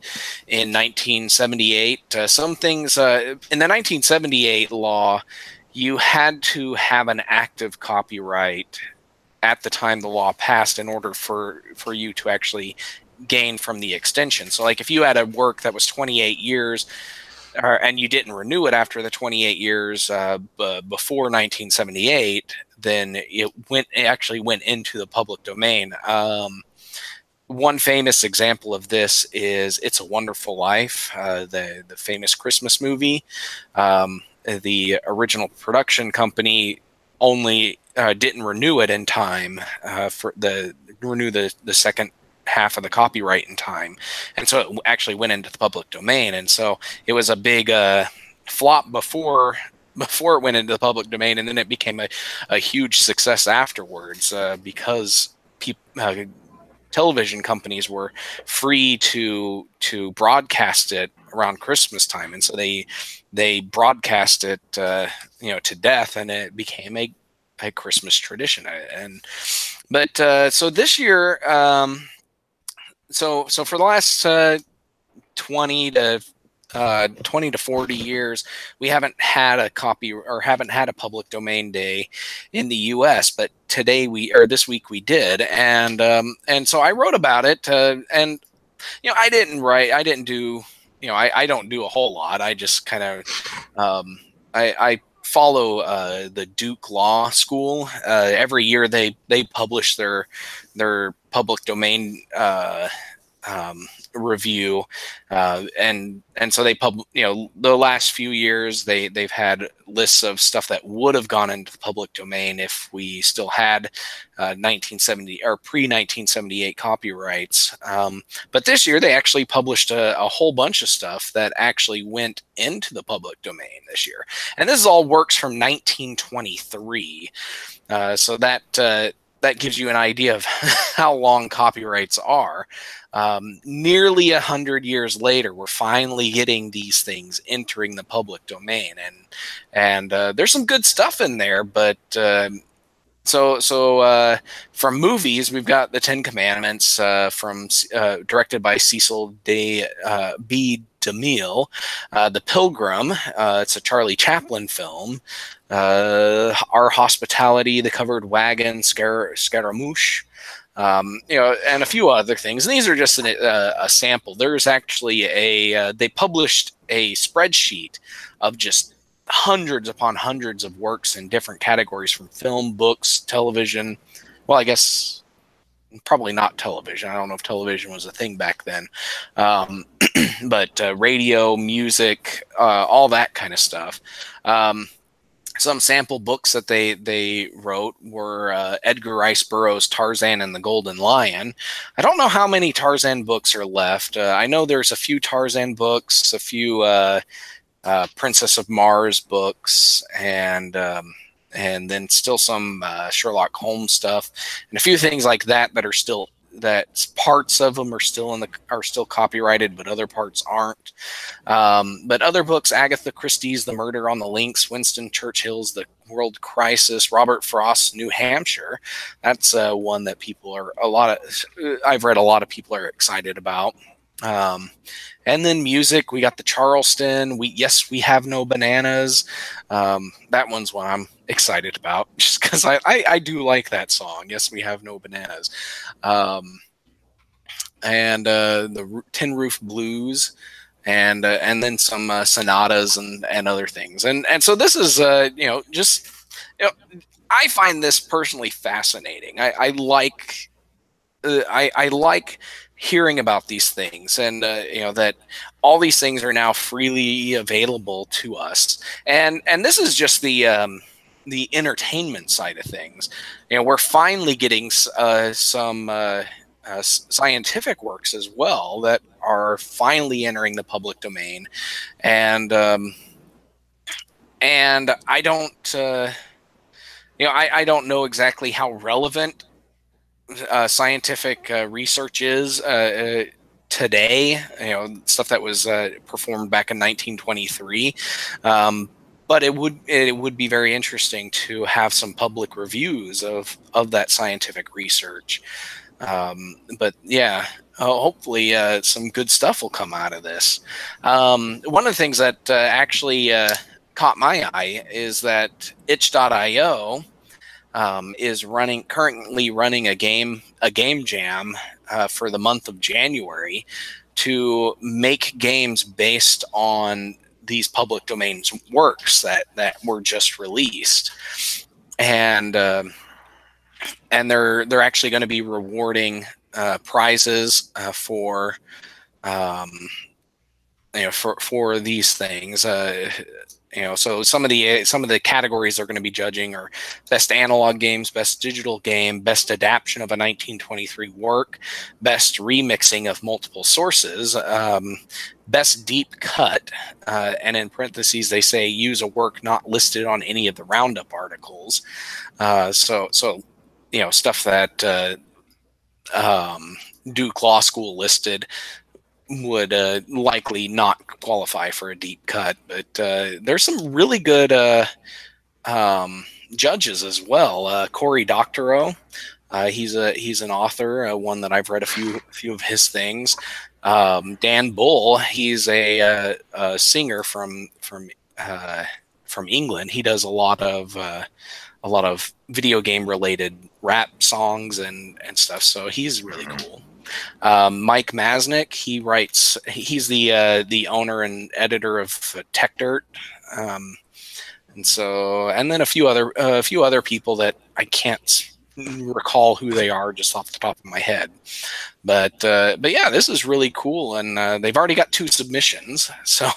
in 1978. Uh, some things uh, in the 1978 law, you had to have an active copyright at the time the law passed in order for for you to actually gain from the extension. So like if you had a work that was 28 years uh, and you didn't renew it after the 28 years uh, b- before 1978, then it went it actually went into the public domain. Um, one famous example of this is "It's a Wonderful Life," uh, the the famous Christmas movie. Um, the original production company only uh, didn't renew it in time uh, for the renew the the second half of the copyright in time, and so it actually went into the public domain, and so it was a big uh, flop before before it went into the public domain, and then it became a, a huge success afterwards uh, because. Uh, television companies were free to to broadcast it around Christmas time, and so they they broadcast it, uh, you know, to death, and it became a a Christmas tradition. And but uh, so this year, um, so so for the last uh, twenty to uh, 20 to 40 years, we haven't had a copy or haven't had a public domain day in the U.S. But today we or this week we did, and um, and so I wrote about it. Uh, and you know, I didn't write, I didn't do, you know, I, I don't do a whole lot. I just kind of, um, I, I follow uh, the Duke Law School. Uh, every year they they publish their their public domain uh, um, review, uh, and and so they pub you know the last few years they they've had lists of stuff that would have gone into the public domain if we still had uh, 1970 or pre 1978 copyrights. Um, but this year they actually published a, a, whole bunch of stuff that actually went into the public domain this year, and this is all works from 1923. Uh, so that uh, that gives you an idea of how long copyrights are. Um, nearly a hundred years later, we're finally getting these things entering the public domain, and and uh, there's some good stuff in there. But uh, so so uh, from movies, we've got the Ten Commandments uh, from uh, directed by Cecil de uh, B. DeMille, The Pilgrim. it's a Charlie Chaplin film. Our Hospitality, The Covered Wagon, Scar- Scaramouche um, you know, and a few other things. And these are just an, uh, a sample. There's actually a uh, they published a spreadsheet of just hundreds upon hundreds of works in different categories from film, books, television. Well, I guess probably not television. I don't know if television was a thing back then, um, but uh, radio, music, uh, all that kind of stuff. Um, some sample books that they they wrote were uh, Edgar Rice Burroughs' Tarzan and the Golden Lion. I don't know how many Tarzan books are left. Uh, I know there's a few Tarzan books, a few uh, uh Princess of Mars books, and um, and then still some uh, Sherlock Holmes stuff, and a few things like that that are still that parts of them are still in the are still copyrighted, but other parts aren't. Um, but other books, Agatha Christie's The Murder on the Links, Winston Churchill's The World Crisis, Robert Frost's New Hampshire. That's uh, one that people are a lot of. I've read a lot of people are excited about. Um, and then music, we got the Charleston. We yes, we have no bananas. Um, that one's one I'm excited about, just because I, I, I do like that song. Yes, we have no bananas. Um, and uh, the Tin Roof Blues, and uh, and then some uh, sonatas and and other things. And and so this is uh, you know just you know I find this personally fascinating. I, I like uh, I I like hearing about these things and uh, you know that all these things are now freely available to us. And and this is just the um, the entertainment side of things. You know we're finally getting uh, some uh, uh, scientific works as well that are finally entering the public domain. And um, and i don't uh, you know I, I don't know exactly how relevant uh, scientific uh, research is uh, uh, today. You know, stuff that was uh, performed back in 1923. Um, but it would it would be very interesting to have some public reviews of of that scientific research. Um, but yeah, hopefully uh, some good stuff will come out of this. Um, one of the things that actually caught my eye is that itch.io um, is running currently running a game a game jam uh, for the month of January to make games based on these public domains works that that were just released, and uh, and they're they're actually going to be rewarding uh, prizes uh, for um, you know for for these things. You know so some of the some of the categories they're going to be judging are best analog games best digital game best adaptation of a 1923 work best remixing of multiple sources um, best deep cut uh, and in parentheses they say use a work not listed on any of the roundup articles. Uh, so so you know stuff that uh, um, duke law school listed would uh, likely not qualify for a deep cut. But uh, there's some really good uh, um, judges as well. Uh, Cory Doctorow, uh, he's a he's an author, uh, one that I've read a few few of his things. Um, Dan Bull, he's a, a singer from from from England. He does a lot of a lot of video game related rap songs and and stuff. So he's really mm-hmm. cool. Um, Mike Masnick, he writes. He's the uh, the owner and editor of Techdirt, um, and so and then a few other uh, a few other people that I can't recall who they are just off the top of my head. But uh, but yeah, this is really cool, and uh, they've already got two submissions, so.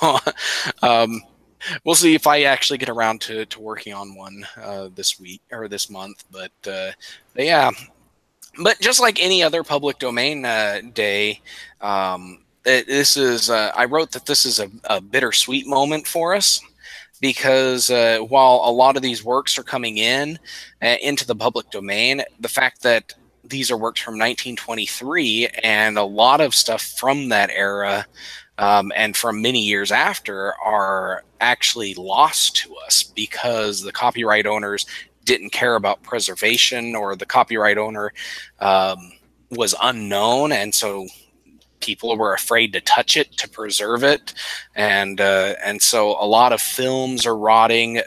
um, we'll see if I actually get around to, to working on one uh, this week or this month. But, uh, but yeah, but just like any other public domain uh, day, um, it, this is uh, I wrote that this is a, a bittersweet moment for us because uh, while a lot of these works are coming in uh, into the public domain, the fact that these are works from 1923 and a lot of stuff from that era um, and from many years after are actually lost to us because the copyright owners didn't care about preservation or the copyright owner um, was unknown. And so people were afraid to touch it to preserve it. And uh, and so a lot of films are rotting.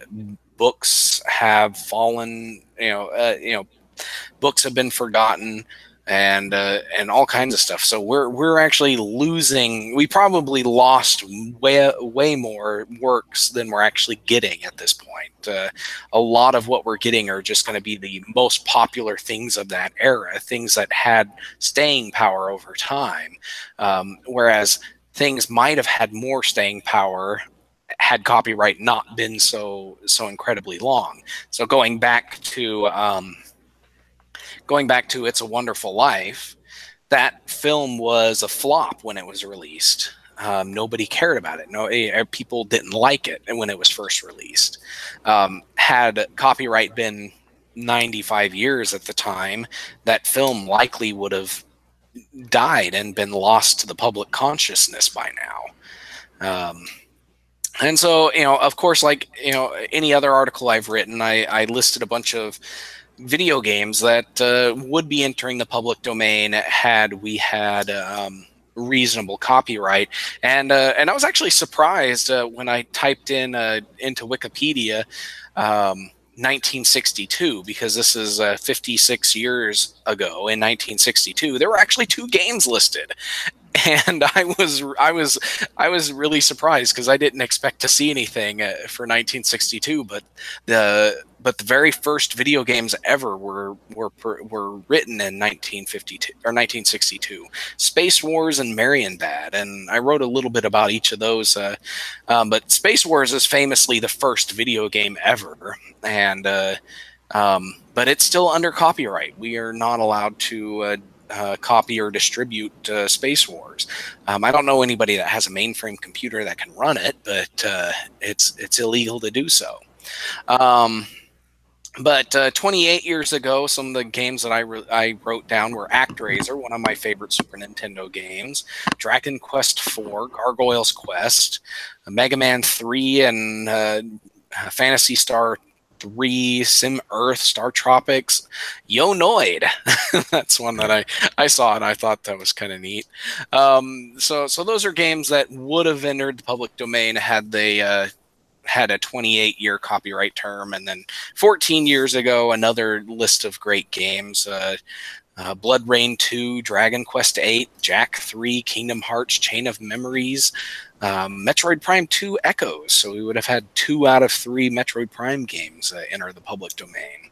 Books have fallen you know uh, you know books have been forgotten and uh, and all kinds of stuff. So we're we're actually losing. We probably lost way way more works than we're actually getting at this point. Uh, a lot of what we're getting are just going to be the most popular things of that era, things that had staying power over time. Um, whereas things might have had more staying power had copyright not been so so incredibly long. So going back to um, going back to It's a Wonderful Life, that film was a flop when it was released. Um, nobody cared about it. No, eh, eh, people didn't like it when it was first released. Um, had copyright been 95 years at the time, that film likely would have died and been lost to the public consciousness by now. Um, and so, you know, of course, like you know, any other article I've written, I, I listed a bunch of video games that uh, would be entering the public domain had we had um, reasonable copyright. And uh, and I was actually surprised uh, when I typed in uh, into Wikipedia. Um, 1962 because this is uh, 56 years ago in 1962 there were actually two games listed and I was I was I was really surprised because I didn't expect to see anything uh, for 1962, but the but the very first video games ever were were were written in 1952 or 1962. Space Wars and Marienbad, and I wrote a little bit about each of those. Uh, um, but Space Wars is famously the first video game ever, and uh, um, but it's still under copyright. We are not allowed to uh, uh, copy or distribute uh, Space Wars. Um, I don't know anybody that has a mainframe computer that can run it, but uh, it's it's illegal to do so. Um, but uh, 28 years ago, some of the games that I, re- I wrote down were ActRaiser, one of my favorite Super Nintendo games, Dragon Quest IV, Gargoyle's Quest, Mega Man 3, and uh, Phantasy Star 3, Sim Earth, Star Tropics, Yo Noid. That's one that I, I saw and I thought that was kind of neat. Um, so so those are games that would have entered the public domain had they uh, had a 28 year copyright term. And then 14 years ago, another list of great games. Uh, uh, Rain 2, Dragon Quest 8, Jak 3, Kingdom Hearts, Chain of Memories, um, Metroid Prime 2 Echoes. So we would have had two out of three Metroid Prime games uh, enter the public domain.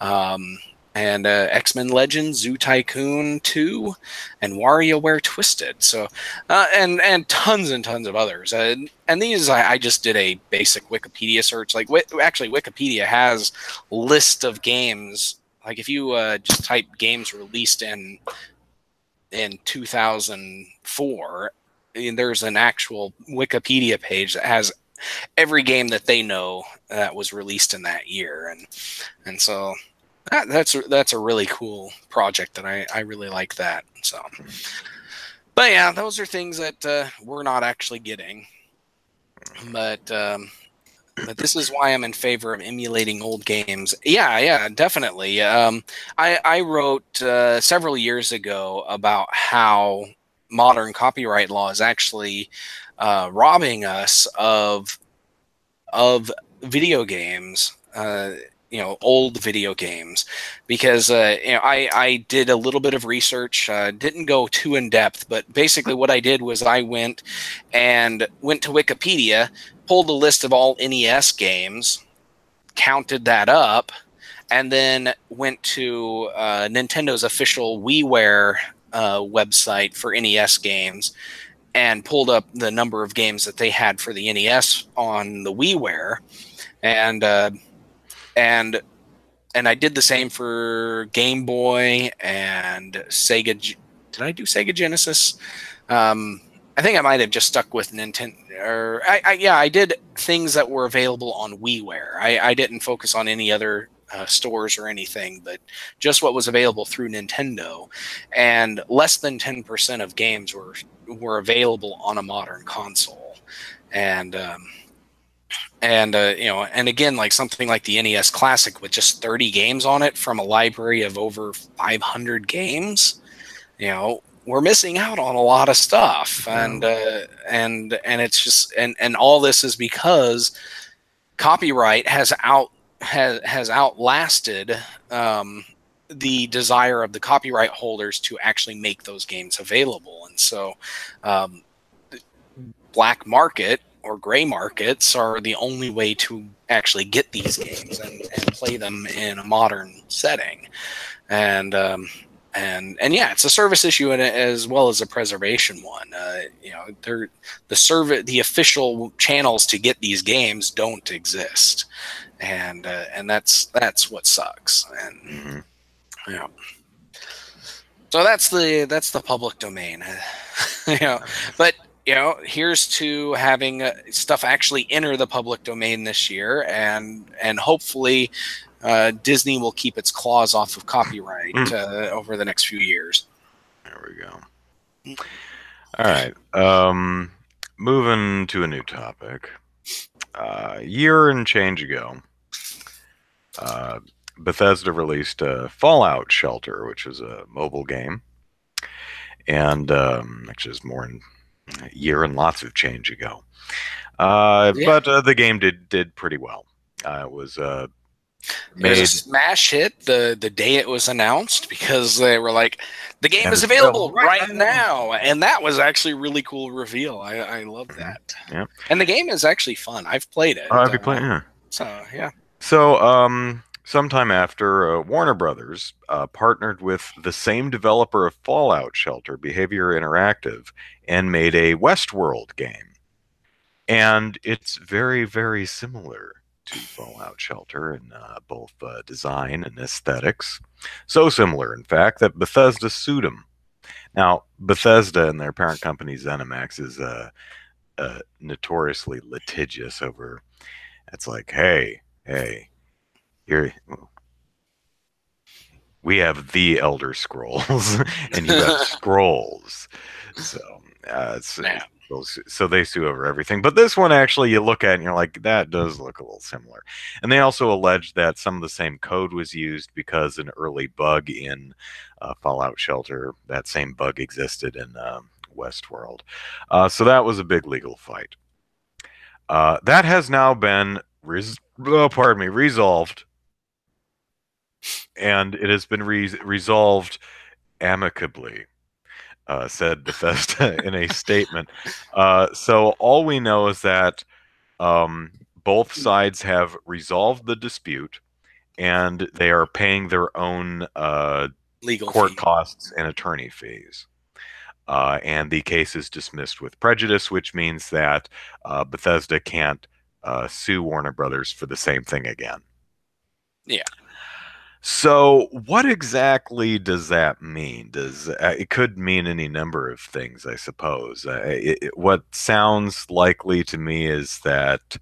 Um, and uh, X Men Legends, Zoo Tycoon 2, and WarioWare Twisted. So, uh, and and tons and tons of others. Uh, and these, I, I, just did a basic Wikipedia search. Like, actually, Wikipedia has list of games. Like, if you uh, just type games released in in 2004 there's an actual Wikipedia page that has every game that they know that was released in that year, and and so that, that's that's a really cool project, and I I really like that. So, but yeah, those are things that uh, we're not actually getting, but. Um, but this is why I'm in favor of emulating old games. Yeah, yeah, definitely. Um, I, I wrote uh, several years ago about how modern copyright law is actually uh, robbing us of of video games. Uh, you know, old video games, because uh, you know I I did a little bit of research. Uh, didn't go too in depth, but basically what I did was I went and went to Wikipedia, pulled a list of all NES games, counted that up, and then went to uh, Nintendo's official WiiWare uh, website for NES games and pulled up the number of games that they had for the NES on the WiiWare, and uh, and and I did the same for Game Boy and Sega. Did I do Sega Genesis? Um, I think I might have just stuck with Nintendo. Or I, I, yeah, I did things that were available on WiiWare. I, I didn't focus on any other uh, stores or anything, but just what was available through Nintendo. And less than 10% of games were were available on a modern console. And um, and uh, you know, and again, like something like the NES Classic with just 30 games on it from a library of over 500 games, you know, we're missing out on a lot of stuff. And uh, and and it's just and and all this is because copyright has out has has outlasted um, the desire of the copyright holders to actually make those games available, and so um, black market or gray markets are the only way to actually get these games and, and play them in a modern setting, and um, and and yeah, it's a service issue and as well as a preservation one. Uh, you know, they're, the service, the official channels to get these games don't exist, and uh, and that's that's what sucks. And mm-hmm. yeah, so that's the that's the public domain. you know, but you know, here's to having uh, stuff actually enter the public domain this year, and and hopefully uh, Disney will keep its claws off of copyright mm. uh, over the next few years. There we go. All right. Um, moving to a new topic. Uh, year and change ago, uh, Bethesda released a Fallout Shelter, which is a mobile game, and um, actually, it's more than a year and lots of change ago. Uh, Yeah. But uh, the game did did pretty well. Uh, it was uh, It was a smash hit the the day it was announced because they were like, the game And is available right right now, and that was actually a really cool reveal. I, I love that. Yep. And the game is actually fun. I've played it. Oh, you uh, played? Yeah. So yeah. So, um, sometime after, uh, Warner Brothers uh, partnered with the same developer of Fallout Shelter, Behavior Interactive, and made a Westworld game. And it's very, very similar to Fallout Shelter in uh, both uh, design and aesthetics. So similar, in fact, that Bethesda sued them. Now, Bethesda and their parent company ZeniMax is uh, uh, notoriously litigious over. It's like, hey, hey, here we have the Elder Scrolls, and you have scrolls. So uh, it's, Yeah. so they sue over everything. But this one actually, you look at it and you're like, that does look a little similar. And they also alleged that some of the same code was used because an early bug in uh, Fallout Shelter, that same bug existed in um, Westworld. Uh, so that was a big legal fight. Uh, that has now been, res- oh, pardon me, resolved, and it has been re- resolved amicably. Uh, said Bethesda in a statement. Uh, so all we know is that um, both sides have resolved the dispute, and they are paying their own uh, Legal court fee. costs and attorney fees. Uh, and the case is dismissed with prejudice, which means that uh, Bethesda can't uh, sue Warner Brothers for the same thing again. Yeah. So, what exactly does that mean? Does uh, it could mean any number of things, I suppose. Uh, it, it- what sounds likely to me is that,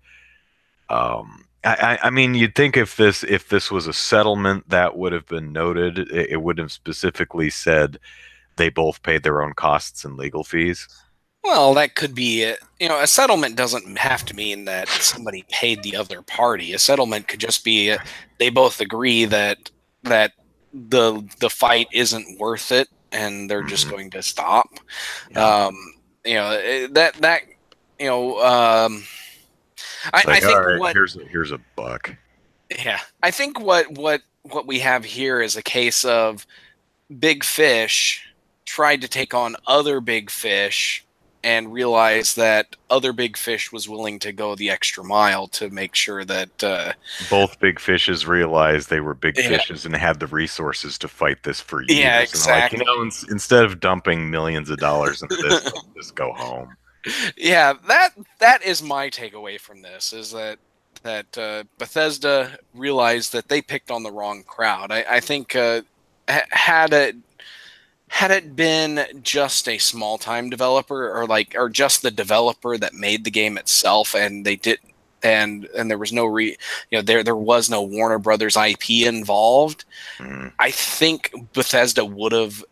um, I, I mean, you'd think if this if this was a settlement, that would have been noted. It, it would have specifically said they both paid their own costs and legal fees. Well, that could be it. You know, a settlement doesn't have to mean that somebody paid the other party. A settlement could just be uh, they both agree that that the the fight isn't worth it, and they're just Mhm. going to stop. Yeah. Um, you know eh, that that you know. Um, I, like, I think right, what here's a, here's a buck. yeah, I think what what what we have here is a case of big fish tried to take on other big fish and realized that other big fish was willing to go the extra mile to make sure that uh, Both big fishes realized they were big Yeah. fishes and had the resources to fight this for years. Yeah, And like, exactly. you know, ins- instead of dumping millions of dollars into this, just go home. yeah that that is my takeaway from this is that that uh, Bethesda realized that they picked on the wrong crowd. I, I think uh, had it had it been just a small time developer or like or just the developer that made the game itself and they did and and there was no re you know there there was no Warner Brothers IP involved Mm. I think Bethesda would have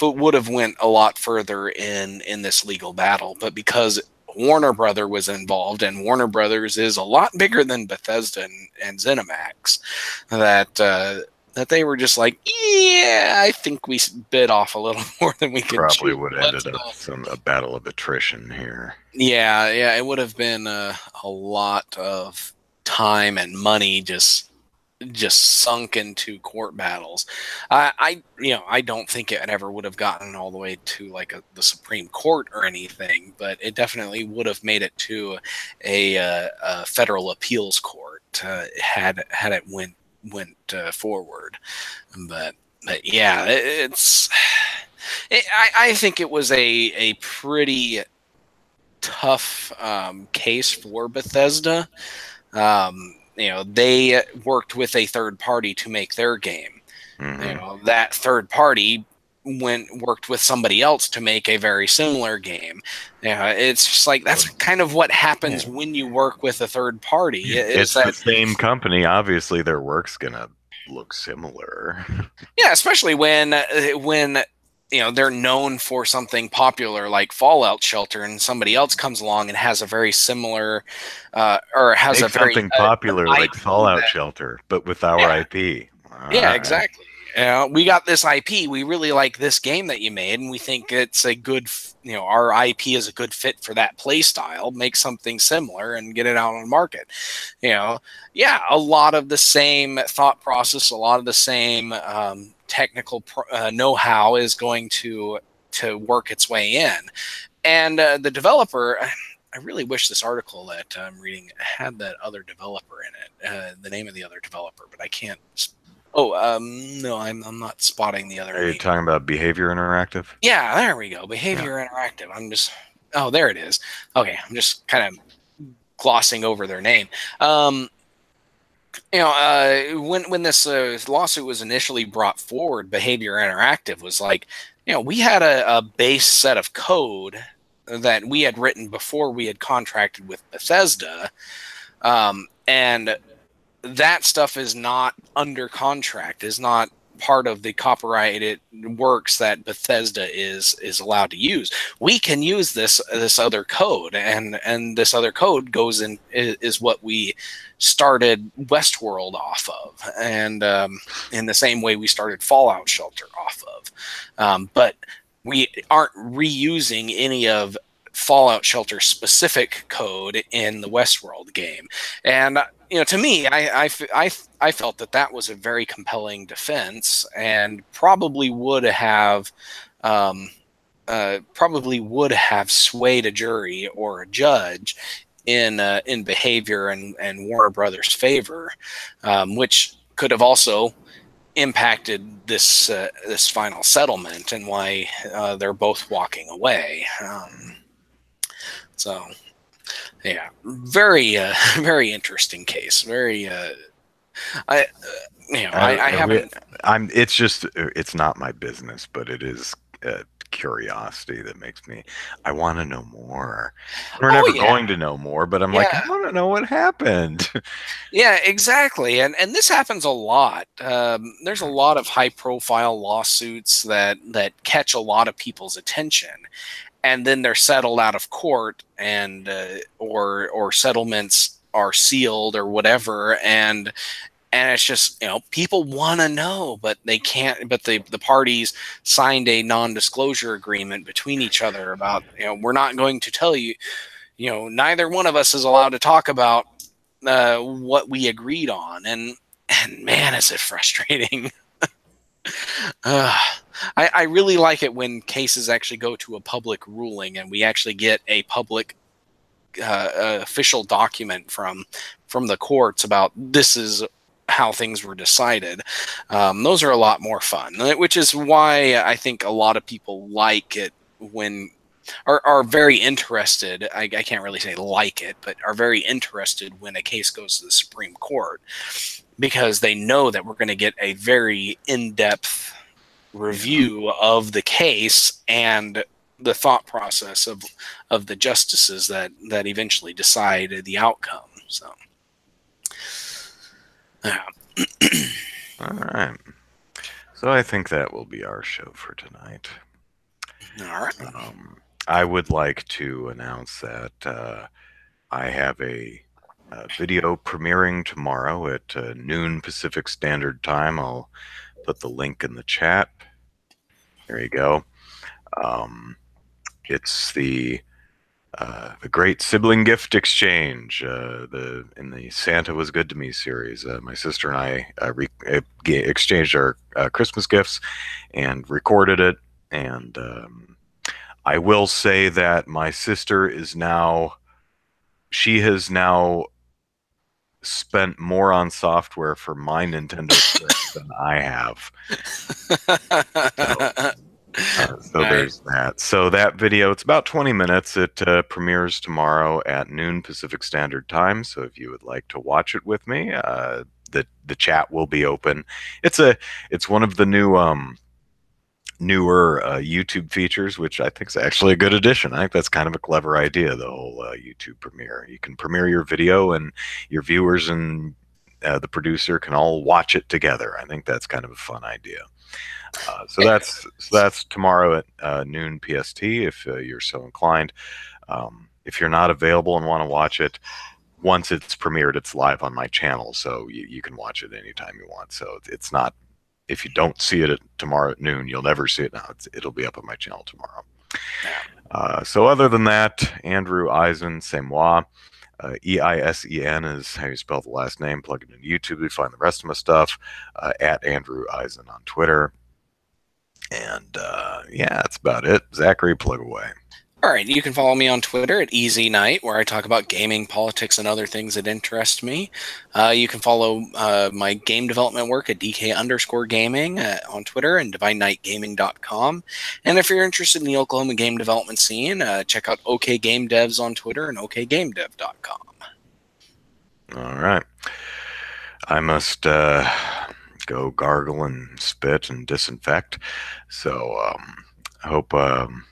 would have went a lot further in in this legal battle, but because Warner Brother was involved, and Warner Brothers is a lot bigger than Bethesda and, and ZeniMax, that uh, that they were just like, yeah, I think we bit off a little more than we could. Probably would have ended up some a battle of attrition here. Yeah, yeah, it would have been a, a lot of time and money just just sunk into court battles. I, I you know, I don't think it ever would have gotten all the way to like a, the Supreme Court or anything, but it definitely would have made it to a, uh, a federal appeals court uh, had had it went went uh, forward. But but yeah, it, it's. It, I, I think it was a a pretty tough um, case for Bethesda. Um, you know, they worked with a third party to make their game. Mhm. You know, that third party went worked with somebody else to make a very similar game. Yeah, it's just like that's kind of what happens when you work with a third party. Is It's that the same company. Obviously, their work's gonna look similar. Yeah, especially when uh, when you know they're known for something popular like Fallout Shelter, and somebody else comes along and has a very similar, uh, or has Make a very something uh, popular like Fallout that- Shelter, but with our Yeah. IP. Yeah, Alright. exactly. You know, we got this IP. We really like this game that you made, and we think it's a good, you know, our IP is a good fit for that play style. Make something similar and get it out on market. You know, yeah, a lot of the same thought process, a lot of the same um, technical uh, know-how is going to to work its way in, and uh, the developer. I really wish this article that I'm reading had that other developer in it, uh, the name of the other developer, but I can't. Oh, um, no, I'm, I'm not spotting the other. Are you name. talking about Behaviour Interactive? Yeah, there we go. Behaviour interactive. I'm just. Oh, there it is. Okay, I'm just kind of glossing over their name. Um, you know, uh, when when this uh, lawsuit was initially brought forward, Behaviour Interactive was like, you know, we had a, a base set of code that we had written before we had contracted with Bethesda, um, and that stuff is not under contract, is not part of the copyrighted works that Bethesda is is allowed to use. We can use this this other code, and and this other code goes in is, is what we started Westworld off of, and um, in the same way we started Fallout Shelter off of, um, but we aren't reusing any of Fallout Shelter specific code in the Westworld game, and you know, to me, I I I felt that that was a very compelling defense, and probably would have, um, uh, probably would have swayed a jury or a judge in uh, in behavior and and Warner Brothers' favor, um, which could have also impacted this uh, this final settlement and why uh, they're both walking away. Um, so, yeah, very uh, very interesting case. Very, uh, I, uh, you know, I, I Uh, we- haven't. I'm. It's just. It's not my business, but it is uh, curiosity that makes me. I want to know more. We're Oh, never yeah. going to know more, but I'm like, I want to know what happened. Yeah, exactly, and and this happens a lot. Um, there's a lot of high profile lawsuits that that catch a lot of people's attention, and then they're settled out of court, and uh, or or settlements are sealed or whatever, and and it's just you know people want to know, but they can't. But the the parties signed a non disclosure agreement between each other about you know we're not going to tell you. You know, neither one of us is allowed to talk about uh, what we agreed on, and and man, is it frustrating. uh, I, I really like it when cases actually go to a public ruling and we actually get a public uh, uh, official document from from the courts about this is how things were decided. Um, those are a lot more fun, which is why I think a lot of people like it when are, are very interested. I, I can't really say like it, but are very interested when a case goes to the Supreme Court because they know that we're going to get a very in depth review of the case and the thought process of of the justices that that eventually decide the outcome. So, yeah. All right. So I think that will be our show for tonight. all right. Um, I would like to announce that uh, I have a, video premiering tomorrow at uh, noon Pacific Standard Time. I'll put the link in the chat. There you go. Um, it's the uh, the Great Sibling Gift Exchange. Uh, the in the Santa Was Good to Me series. Uh, my sister and I uh, re- exchanged our Christmas gifts and recorded it. And um, I will say that my sister is now. She has now spent more on software for my Nintendo Switch than I have. Uh, so Nice. there's that. So that video, it's about 20 minutes. It uh, premieres tomorrow at noon Pacific Standard Time. So if you would like to watch it with me, uh, the the chat will be open. It's a it's one of the new um newer uh, YouTube features, which I think is actually a good addition. I think that's kind of a clever idea. The whole uh, YouTube premiere. You can premiere your video, and your viewers and uh, the producer can all watch it together. I think that's kind of a fun idea. Uh, so that's so that's tomorrow at uh, noon PST if uh, you're so inclined. Um, if you're not available and want to watch it, once it's premiered, it's live on my channel, so you, you can watch it anytime you want. So it's not if you don't see it at, tomorrow at noon, you'll never see it now. It's, it'll be up on my channel tomorrow. Uh, so other than that, Andrew Eisen, c'est moi. Uh, E-I-S-E-N is how you spell the last name. Plug it into YouTube You find the rest of my stuff. Uh, at Andrew Eisen on Twitter. And uh, yeah, that's about it. Zachary, plug away. All right, you can follow me on Twitter at EZKnight, where I talk about gaming, politics, and other things that interest me. Uh, you can follow uh, my game development work at DK underscore gaming uh, on Twitter and divineknightgaming.com. And if you're interested in the Oklahoma game development scene, uh, check out OK Game Devs on Twitter and okgamedev.com. All right. I must uh, go gargle and spit and disinfect. So um, I hope. Um,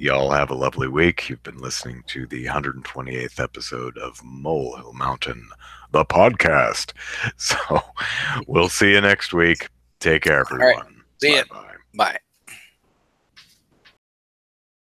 Y'all have a lovely week. You've been listening to the 128th episode of Molehill Mountain, the podcast. So we'll see you next week. Take care, everyone. See Bye-bye. Bye.